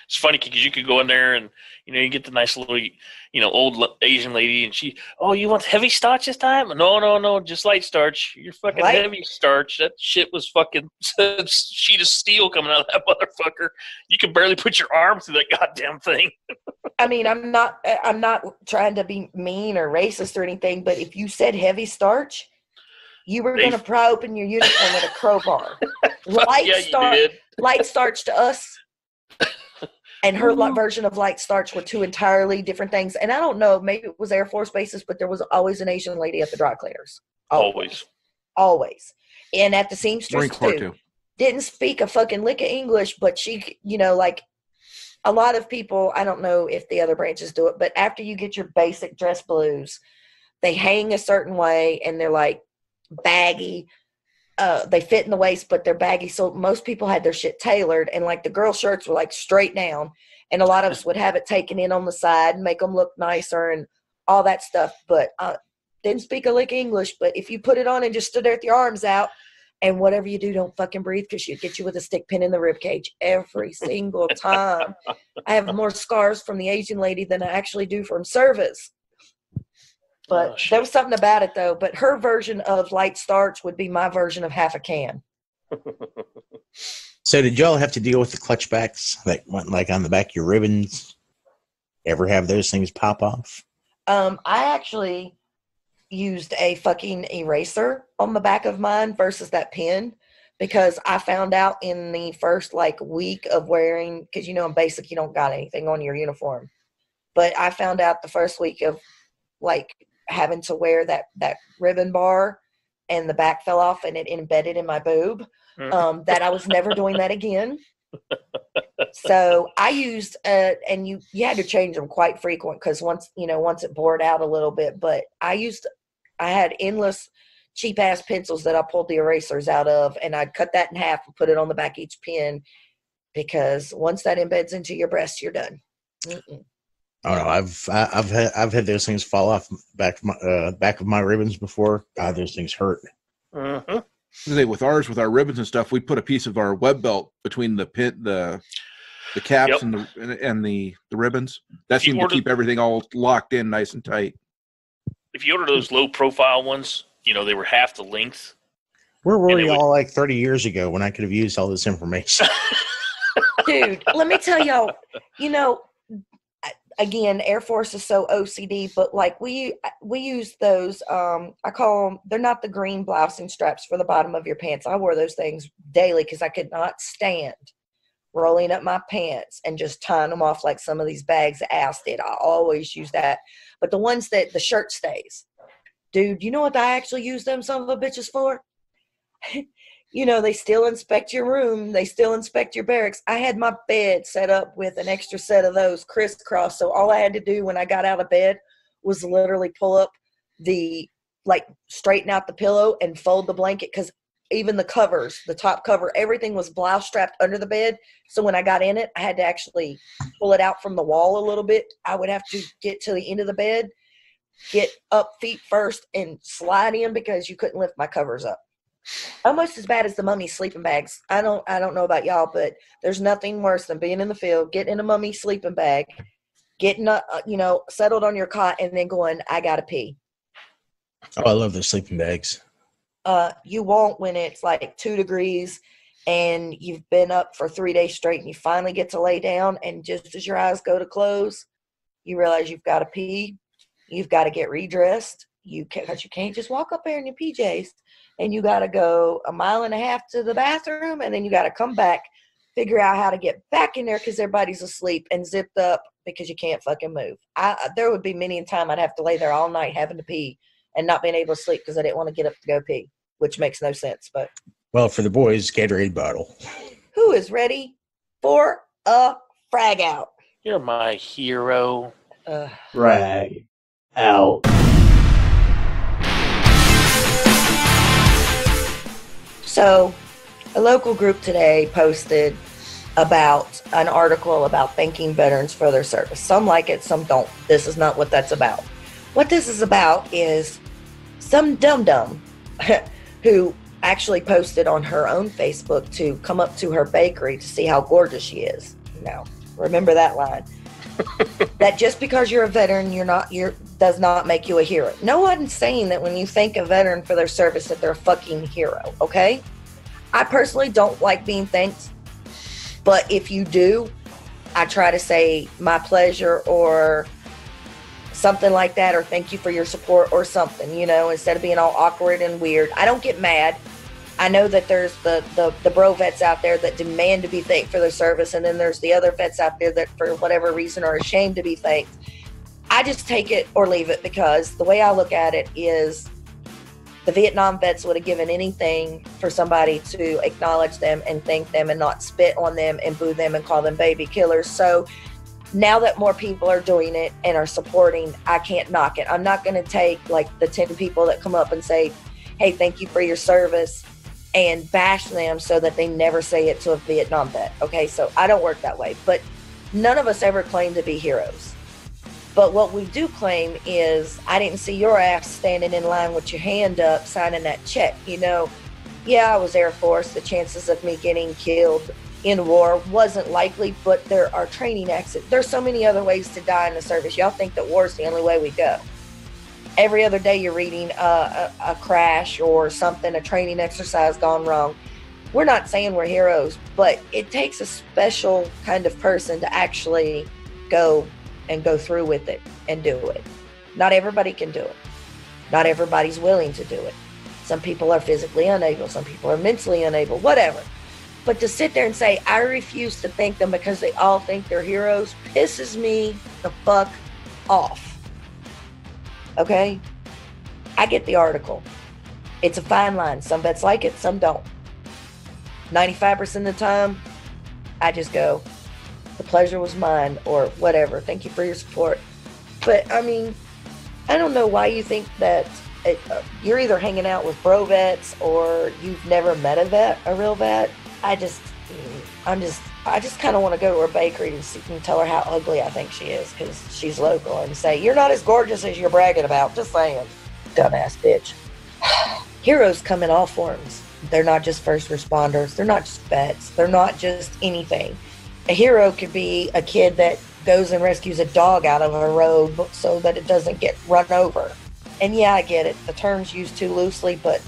Speaker 5: It's funny because you could go in there and you know you get the nice little you know old Asian lady and she oh you want heavy starch this time? No no no just light starch. You're fucking
Speaker 2: Light-
Speaker 5: heavy starch. That shit was fucking sheet of steel coming out of that motherfucker. You could barely put your arm through that goddamn thing.
Speaker 2: I mean, I'm not I'm not trying to be mean or racist or anything, but if you said heavy starch, you were going to pry open your uniform with a crowbar. Light
Speaker 5: yeah you
Speaker 2: starch, light starch to us, and her li- version of light starch were two entirely different things. And I don't know, maybe it was Air Force bases, but there was always an Asian lady at the dry cleaners.
Speaker 5: always
Speaker 2: always, and at the seamstress
Speaker 6: Marine
Speaker 2: too
Speaker 6: too.
Speaker 2: didn't speak a fucking lick of English, but she, you know, like a lot of people, I don't know if the other branches do it, but after you get your basic dress blues, they hang a certain way and they're like baggy. uh, they fit in the waist, but they're baggy. So most people had their shit tailored, and like the girl shirts were like straight down, and a lot of us would have it taken in on the side and make them look nicer and all that stuff. But uh, didn't speak a lick English. But if you put it on and just stood there with your arms out, and whatever you do, don't fucking breathe because she'd get you with a stick pin in the rib cage every single time. I have more scars from the Asian lady than I actually do from service. But
Speaker 5: Oh,
Speaker 2: there was something about it though. But her version of light starch would be my version of half a can.
Speaker 7: So did y'all have to deal with the clutch backs that went like on the back of your ribbons? Ever have those things pop off?
Speaker 2: Um, I actually used a fucking eraser on the back of mine versus that pin because I found out in the first like week of wearing because you know in basic you don't got anything on your uniform, but I found out the first week of like having to wear that that ribbon bar and the back fell off and it embedded in my boob um, that I was never doing that again. So I used, uh, and you you had to change them quite frequent because once you know once it bored out a little bit. But I used, I had endless cheap ass pencils that I pulled the erasers out of, and I'd cut that in half and put it on the back of each pin because once that embeds into your breast, you're done. Mm-mm.
Speaker 7: Oh no, I've I- I've had I've had those things fall off back of my uh, back of my ribbons before. God, those things hurt.
Speaker 5: Mhm.
Speaker 6: Say with ours, with our ribbons and stuff, we put a piece of our web belt between the pin, the the caps
Speaker 5: Yep.
Speaker 6: and the and, and the the ribbons. That
Speaker 5: If you
Speaker 6: seemed to keep everything all locked in nice and tight.
Speaker 5: If you order those low profile ones, you know they were half the length.
Speaker 7: Where were
Speaker 5: And it would-
Speaker 7: y'all like 30 years ago when I could have used all this information?
Speaker 2: dude let me tell y'all you know I- again air force is so ocd but like we we use those um i call them they're not the green blousing straps for the bottom of your pants. I wore those things daily because i could not stand rolling up my pants and just tying them off like some of these bags of ass did. I always use that. But the ones that the shirt stays. Dude you know what i actually use them some of the bitches for you know, they still inspect your room, they still inspect your barracks. I had my bed set up with an extra set of those crisscross. So all I had to do when I got out of bed was literally pull up the like straighten out the pillow and fold the blanket because even the covers, the top cover, everything was blouse strapped under the bed. So when I got in it, I had to actually pull it out from the wall a little bit. I would have to get to the end of the bed, get up feet first, and slide in because you couldn't lift my covers up almost as bad as the mummy sleeping bags. I don't I don't know about y'all, but there's nothing worse than being in the field, getting in a mummy sleeping bag, getting uh, uh, you know settled on your cot, and then going, I gotta pee.
Speaker 7: Oh, I love those sleeping bags.
Speaker 2: Uh, you won't when it's like two degrees and you've been up for three days straight, and you finally get to lay down, and just as your eyes go to close, you realize you've got to pee. You've got to get redressed. You can't, cause you can't just walk up there in your PJs and you got to go a mile and a half to the bathroom and then you got to come back figure out how to get back in there because everybody's asleep and zipped up because you can't fucking move I, I- there would be many a time i'd have to lay there all night having to pee and not being able to sleep because i didn't want to get up to go pee which makes no sense but
Speaker 7: Well, for the boys, Gatorade bottle.
Speaker 2: who is ready for a frag out
Speaker 5: You're my hero.
Speaker 2: uh,
Speaker 9: Frag out.
Speaker 2: So, a local group today posted about an article about thanking veterans for their service. Some like it, some don't. This is not what that's about. What this is about is some dum dum who actually posted on her own Facebook to come up to her bakery to see how gorgeous she is. Now, remember that line. That just because you're a veteran, you're not you're does not make you a hero. No one's saying that when you thank a veteran for their service that they're a fucking hero, okay? I personally don't like being thanked, but if you do, I try to say my pleasure or something like that, or thank you for your support or something, you know, instead of being all awkward and weird. I don't get mad. I know that there's the, the, the bro vets out there that demand to be thanked for their service, and then there's the other vets out there that, for whatever reason, are ashamed to be thanked. I just take it or leave it because the way I look at it is the Vietnam vets would have given anything for somebody to acknowledge them and thank them and not spit on them and boo them and call them baby killers. So now that more people are doing it and are supporting, I can't knock it. I'm not going to take like the 10 people that come up and say, hey, thank you for your service and bash them so that they never say it to a Vietnam vet. Okay, so I don't work that way, but none of us ever claim to be heroes. But what we do claim is I didn't see your ass standing in line with your hand up signing that check. You know, yeah, I was Air Force. The chances of me getting killed in war wasn't likely, but there are training accidents. There's so many other ways to die in the service. Y'all think that war is the only way we go. Every other day you're reading uh, a, a crash or something, a training exercise gone wrong. We're not saying we're heroes, but it takes a special kind of person to actually go and go through with it and do it. Not everybody can do it. Not everybody's willing to do it. Some people are physically unable, some people are mentally unable, whatever. But to sit there and say, I refuse to thank them because they all think they're heroes pisses me the fuck off. Okay? I get the article. It's a fine line. Some vets like it, some don't. 95% of the time, I just go, the pleasure was mine, or whatever. Thank you for your support. But I mean, I don't know why you think that it, uh, you're either hanging out with bro vets or you've never met a vet, a real vet. I just, mm, I'm just, I just kind of want to go to her bakery and, see, and tell her how ugly I think she is because she's local and say, You're not as gorgeous as you're bragging about. Just saying. Dumbass bitch. Heroes come in all forms. They're not just first responders, they're not just vets, they're not just anything. A hero could be a kid that goes and rescues a dog out of a road so that it doesn't get run over. And yeah, I get it. The term's used too loosely, but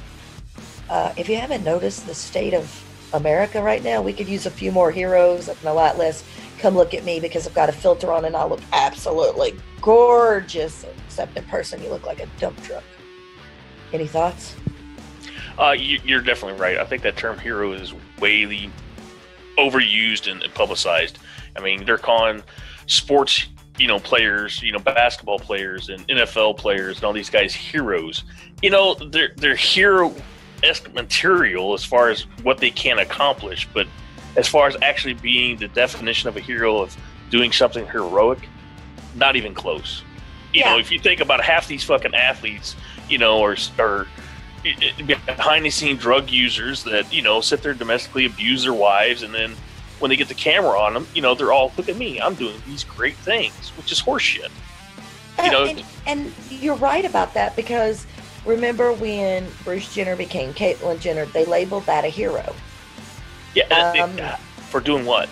Speaker 2: uh, if you haven't noticed the state of America right now, we could use a few more heroes and a lot less. Come look at me because I've got a filter on and I look absolutely gorgeous. Except in person, you look like a dump truck. Any thoughts?
Speaker 5: Uh, you, you're definitely right. I think that term hero is way overused and, and publicized. I mean, they're calling sports, you know, players, you know, basketball players and NFL players and all these guys heroes. You know, they're they're hero esque material as far as what they can accomplish, but as far as actually being the definition of a hero of doing something heroic, not even close. You know, if you think about half these fucking athletes, you know, or or behind the scene drug users that you know sit there domestically abuse their wives and then when they get the camera on them you know they're all look at me i'm doing these great things which is horseshit You know-
Speaker 2: and, and you're right about that because remember when Bruce Jenner became Caitlyn Jenner, they labeled that a hero.
Speaker 5: yeah uh, it-
Speaker 2: Um,
Speaker 5: uh, for doing what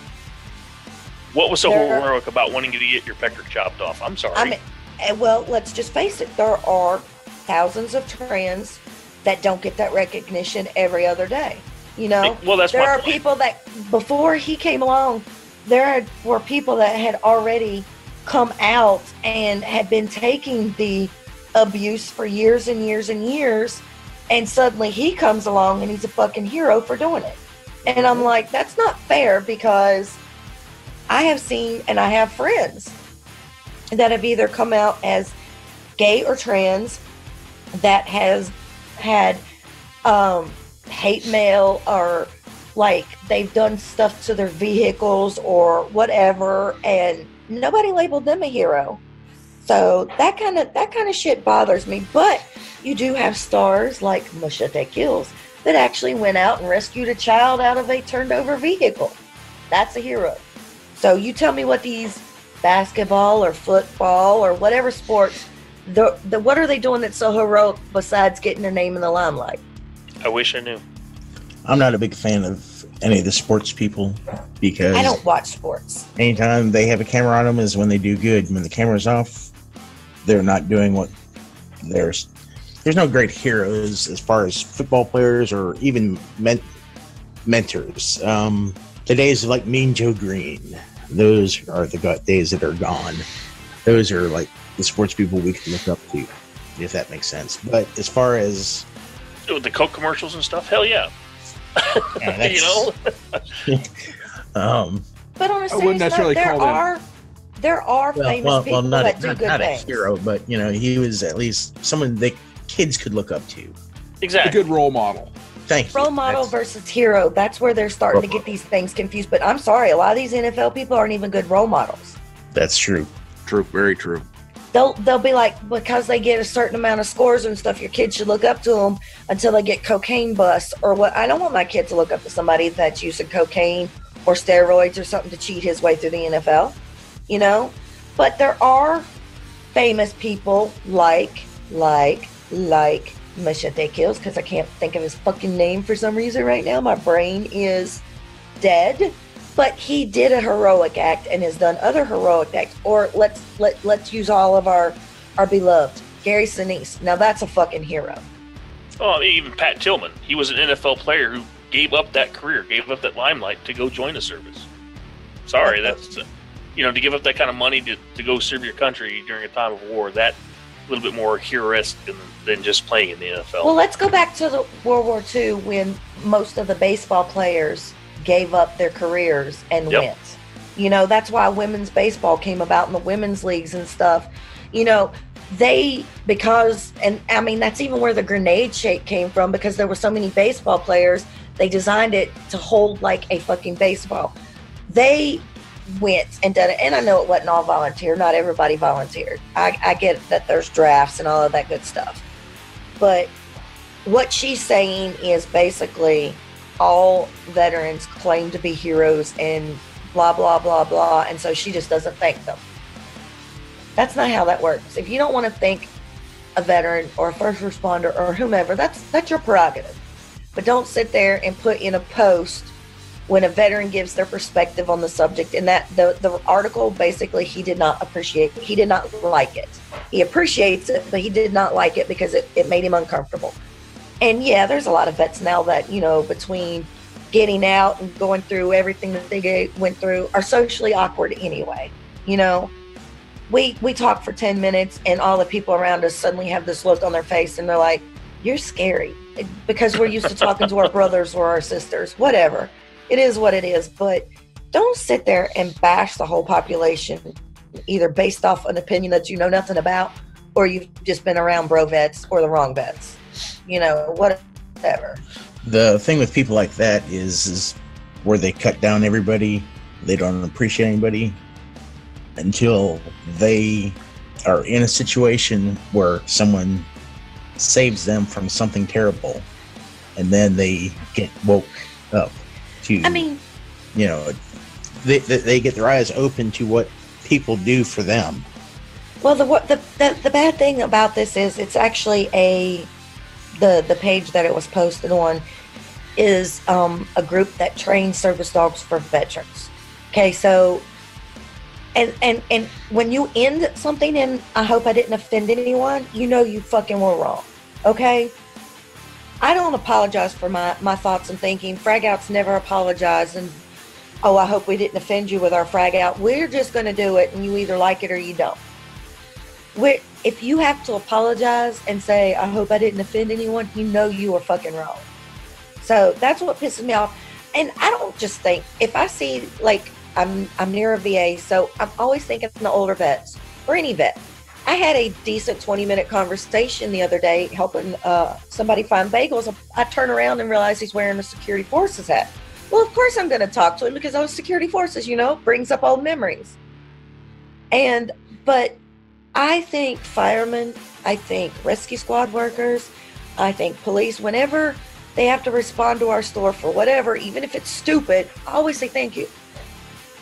Speaker 5: what was so heroic about wanting you to get your pecker chopped off i'm sorry
Speaker 2: I mean, well, let's just face it, there are thousands of trans that don't get that recognition every other day. You know,
Speaker 5: well that's
Speaker 2: there are
Speaker 5: point.
Speaker 2: people that before he came along, there were people that had already come out and had been taking the abuse for years and years and years, and suddenly he comes along and he's a fucking hero for doing it. And I'm like, that's not fair because I have seen and I have friends that have either come out as gay or trans that has had um, hate mail or like they've done stuff to their vehicles or whatever and nobody labeled them a hero so that kind of that kind of shit bothers me but you do have stars like Machete Kills that actually went out and rescued a child out of a turned over vehicle. That's a hero. So you tell me what these basketball or football or whatever sports the, the what are they doing that's so heroic besides getting their name in the limelight?
Speaker 5: I wish i knew.
Speaker 7: I'm not a big fan of any of the sports people because
Speaker 2: i don't watch sports.
Speaker 7: anytime they have a camera on them is when they do good. When the camera's off, they're not doing what there's. There's no great heroes as far as football players or even men, mentors. Um, the days of like Mean Joe Greene, those are the days that are gone. Those are like the sports people we can look up to, if that makes sense. But as far as
Speaker 5: with the coke commercials and stuff hell yeah
Speaker 7: yeah,
Speaker 5: you know
Speaker 7: um,
Speaker 2: but on a
Speaker 6: I
Speaker 2: serious
Speaker 6: wouldn't
Speaker 2: note,
Speaker 6: necessarily
Speaker 2: there
Speaker 6: call them-
Speaker 2: are there are
Speaker 7: well,
Speaker 2: famous
Speaker 7: well,
Speaker 2: people
Speaker 7: well, not,
Speaker 2: that
Speaker 7: a,
Speaker 2: do
Speaker 7: not,
Speaker 2: good
Speaker 7: not a hero, but you know, he was at least someone that kids could look up to.
Speaker 5: Exactly, a
Speaker 6: good role model.
Speaker 7: Thank you.
Speaker 2: role model
Speaker 7: That's-
Speaker 2: versus hero that's where they're starting to get these things confused but i'm sorry a lot of these nfl people aren't even good role models
Speaker 7: That's true.
Speaker 6: True, very true.
Speaker 2: they'll they'll be like because they get a certain amount of scores and stuff, your kid should look up to them until they get cocaine bust or what. I don't want my kid to look up to somebody that's using cocaine or steroids or something to cheat his way through the NFL, you know. But there are famous people like like like Machete Kills because I can't think of his fucking name for some reason right now. My brain is dead. But he did a heroic act and has done other heroic acts. Or let's let let's use all of our our beloved Gary Sinise. Now that's a fucking hero.
Speaker 5: Oh, I mean, even Pat Tillman. He was an NFL player who gave up that career, gave up that limelight to go join the service. Sorry, that's uh, you know to give up that kind of money to, to go serve your country during a time of war. That a little bit more heroic than, than just playing in the NFL.
Speaker 2: Well, let's go back to the World War II when most of the baseball players gave up their careers and
Speaker 5: Yep.
Speaker 2: went. You know, that's why women's baseball came about in the women's leagues and stuff. You know, they because and I mean that's even where the grenade shape came from because there were so many baseball players, they designed it to hold like a fucking baseball. They went and done it, and I know it wasn't all volunteer. Not everybody volunteered. I, I get that there's drafts and all of that good stuff, but what she's saying is basically all veterans claim to be heroes and blah blah blah blah. And so she just doesn't thank them. That's not how that works. If you don't want to thank a veteran or a first responder or whomever that's that's your prerogative. But don't sit there and put in a post when a veteran gives their perspective on the subject and that the, the article basically he did not appreciate he did not like it he appreciates it but he did not like it because it, it made him uncomfortable and yeah, there's a lot of vets now that you know between getting out and going through everything that they went through are socially awkward anyway. You know, we we talk for ten minutes and all the people around us suddenly have this look on their face and they're like, "You're scary," because we're used to talking to our brothers or our sisters. Whatever, it is what it is. But don't sit there and bash the whole population, either based off an opinion that you know nothing about, or you've just been around bro vets or the wrong vets you know, whatever.
Speaker 7: The thing with people like that is, is where they cut down everybody, they don't appreciate anybody until they are in a situation where someone saves them from something terrible, and then they get woke up to.
Speaker 2: I mean,
Speaker 7: you know, they, they, they get their eyes open to what people do for them.
Speaker 2: well, the, the the the bad thing about this is it's actually a the the page that it was posted on is um, a group that trains service dogs for veterans. Okay, so and and and when you end something and I hope I didn't offend anyone, you know you fucking were wrong. Okay? I don't apologize for my, my thoughts and thinking. Frag outs never apologize and oh I hope we didn't offend you with our frag out. We're just gonna do it and you either like it or you don't. We're, if you have to apologize and say, I hope I didn't offend anyone, you know you are fucking wrong. So that's what pisses me off. And I don't just think if I see like I'm I'm near a VA, so I'm always thinking the older vets or any vet. I had a decent 20 minute conversation the other day helping uh, somebody find bagels. I turn around and realize he's wearing a security forces hat. Well, of course I'm going to talk to him because I was security forces, you know, brings up old memories. And but I think firemen, I think rescue squad workers, I think police, whenever they have to respond to our store for whatever, even if it's stupid, I always say thank you.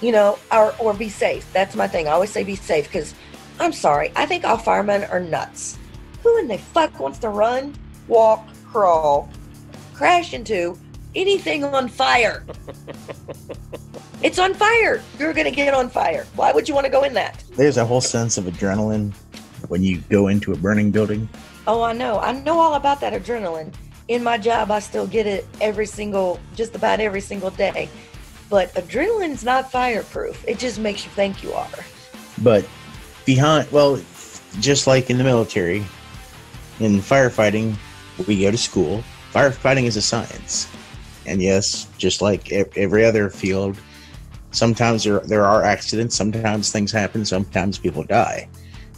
Speaker 2: You know, or or be safe. That's my thing. I always say be safe because I'm sorry. I think all firemen are nuts. Who in the fuck wants to run, walk, crawl, crash into anything on fire? it's on fire. You're gonna get on fire. Why would you want to go in that?
Speaker 7: There's a whole sense of adrenaline when you go into a burning building.
Speaker 2: Oh, I know. I know all about that adrenaline. In my job, I still get it every single, just about every single day. But adrenaline's not fireproof. It just makes you think you are.
Speaker 7: But behind, well, just like in the military, in firefighting, we go to school. Firefighting is a science. And yes, just like every other field, sometimes there, there are accidents, sometimes things happen, sometimes people die.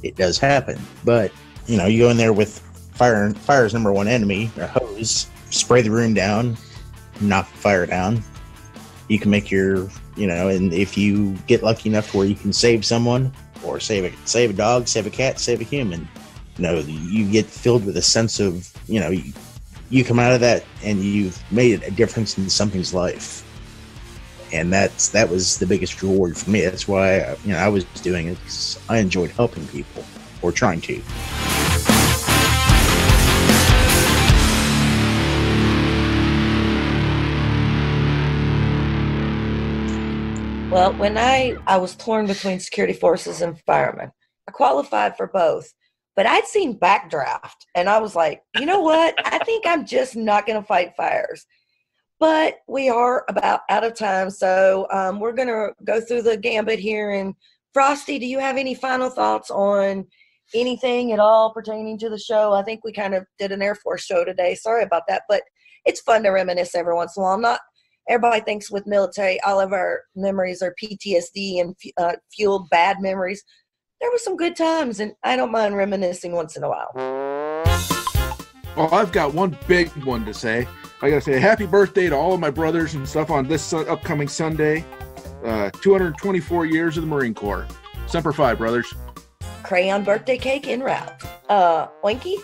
Speaker 7: It does happen. But, you know, you go in there with fire, fire's number one enemy, a hose, spray the room down, knock the fire down. You can make your, you know, and if you get lucky enough to where you can save someone, or save a save a dog, save a cat, save a human. You know, you get filled with a sense of you know you, you come out of that and you've made a difference in something's life, and that's that was the biggest reward for me. That's why you know I was doing it 'cause I enjoyed helping people or trying to.
Speaker 2: Well, when I I was torn between security forces and firemen, I qualified for both, but I'd seen Backdraft, and I was like, you know what? I think I'm just not going to fight fires. But we are about out of time, so um, we're going to go through the gambit here. And Frosty, do you have any final thoughts on anything at all pertaining to the show? I think we kind of did an Air Force show today. Sorry about that, but it's fun to reminisce every once in a while. I'm not everybody thinks with military all of our memories are ptsd and uh, fueled bad memories there were some good times and i don't mind reminiscing once in a while
Speaker 6: Well, I've got one big one to say. I gotta say happy birthday to all of my brothers and stuff on this su- upcoming Sunday. Uh, 224 years of the Marine Corps. Semper Fi, brothers.
Speaker 2: crayon birthday cake in route uh oinky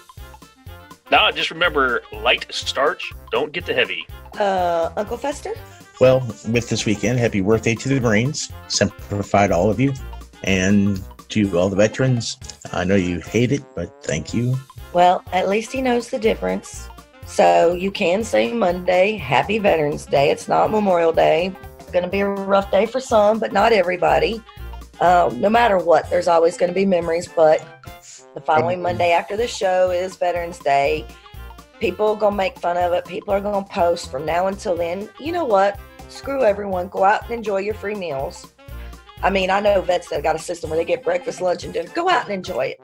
Speaker 5: Now, just remember light starch, don't get the heavy.
Speaker 2: Uh uncle fester?
Speaker 7: Well, with this weekend, happy birthday to the Marines. Semper Fi all of you. And to all the veterans, I know you hate it, but thank you.
Speaker 2: well at least he knows the difference. So you can say monday happy veterans day. It's not memorial day. Gonna be a rough day for some but not everybody. Um, no matter what there's always going to be memories but the following monday after the show is veterans day people are going to make fun of it. People are going to post from now until then. You know what? Screw everyone. Go out and enjoy your free meals. I mean i know vets that got a system where they get breakfast lunch and dinner. Go out and enjoy it.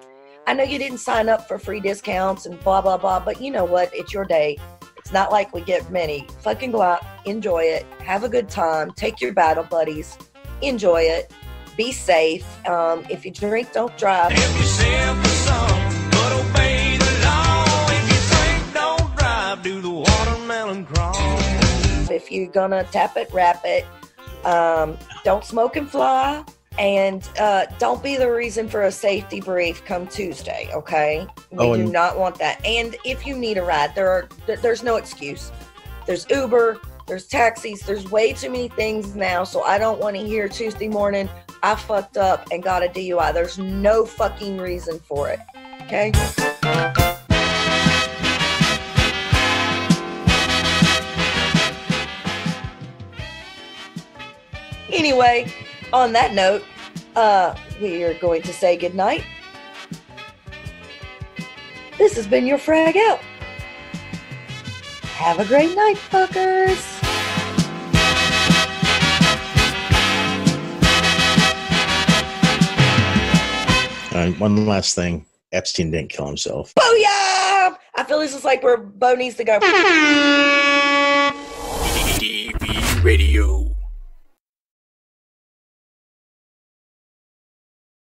Speaker 2: I know you didn't sign up for free discounts and blah blah blah but you know what? It's your day. It's not like we get many. Fucking go out enjoy it. Have a good time. Take your battle buddies. Enjoy it. Be safe. Um, if you drink don't drive
Speaker 8: Do the watermelon crawl.
Speaker 2: if you're gonna tap it wrap it. Um, don't smoke and fly. And uh, don't be the reason for a safety brief come tuesday okay? We
Speaker 7: Oh,
Speaker 2: do not want that. And if you need a ride there are th- there's no excuse. There's uber there's taxis there's way too many things now so i don't want to hear tuesday morning i fucked up and got a dui there's no fucking reason for it okay Anyway, on that note, uh, we are going to say goodnight. This has been your frag out. Have a great night, fuckers.
Speaker 7: Uh, one last thing Epstein didn't kill himself.
Speaker 2: Booyah! I feel this is like where Bo needs to go.
Speaker 8: Radio.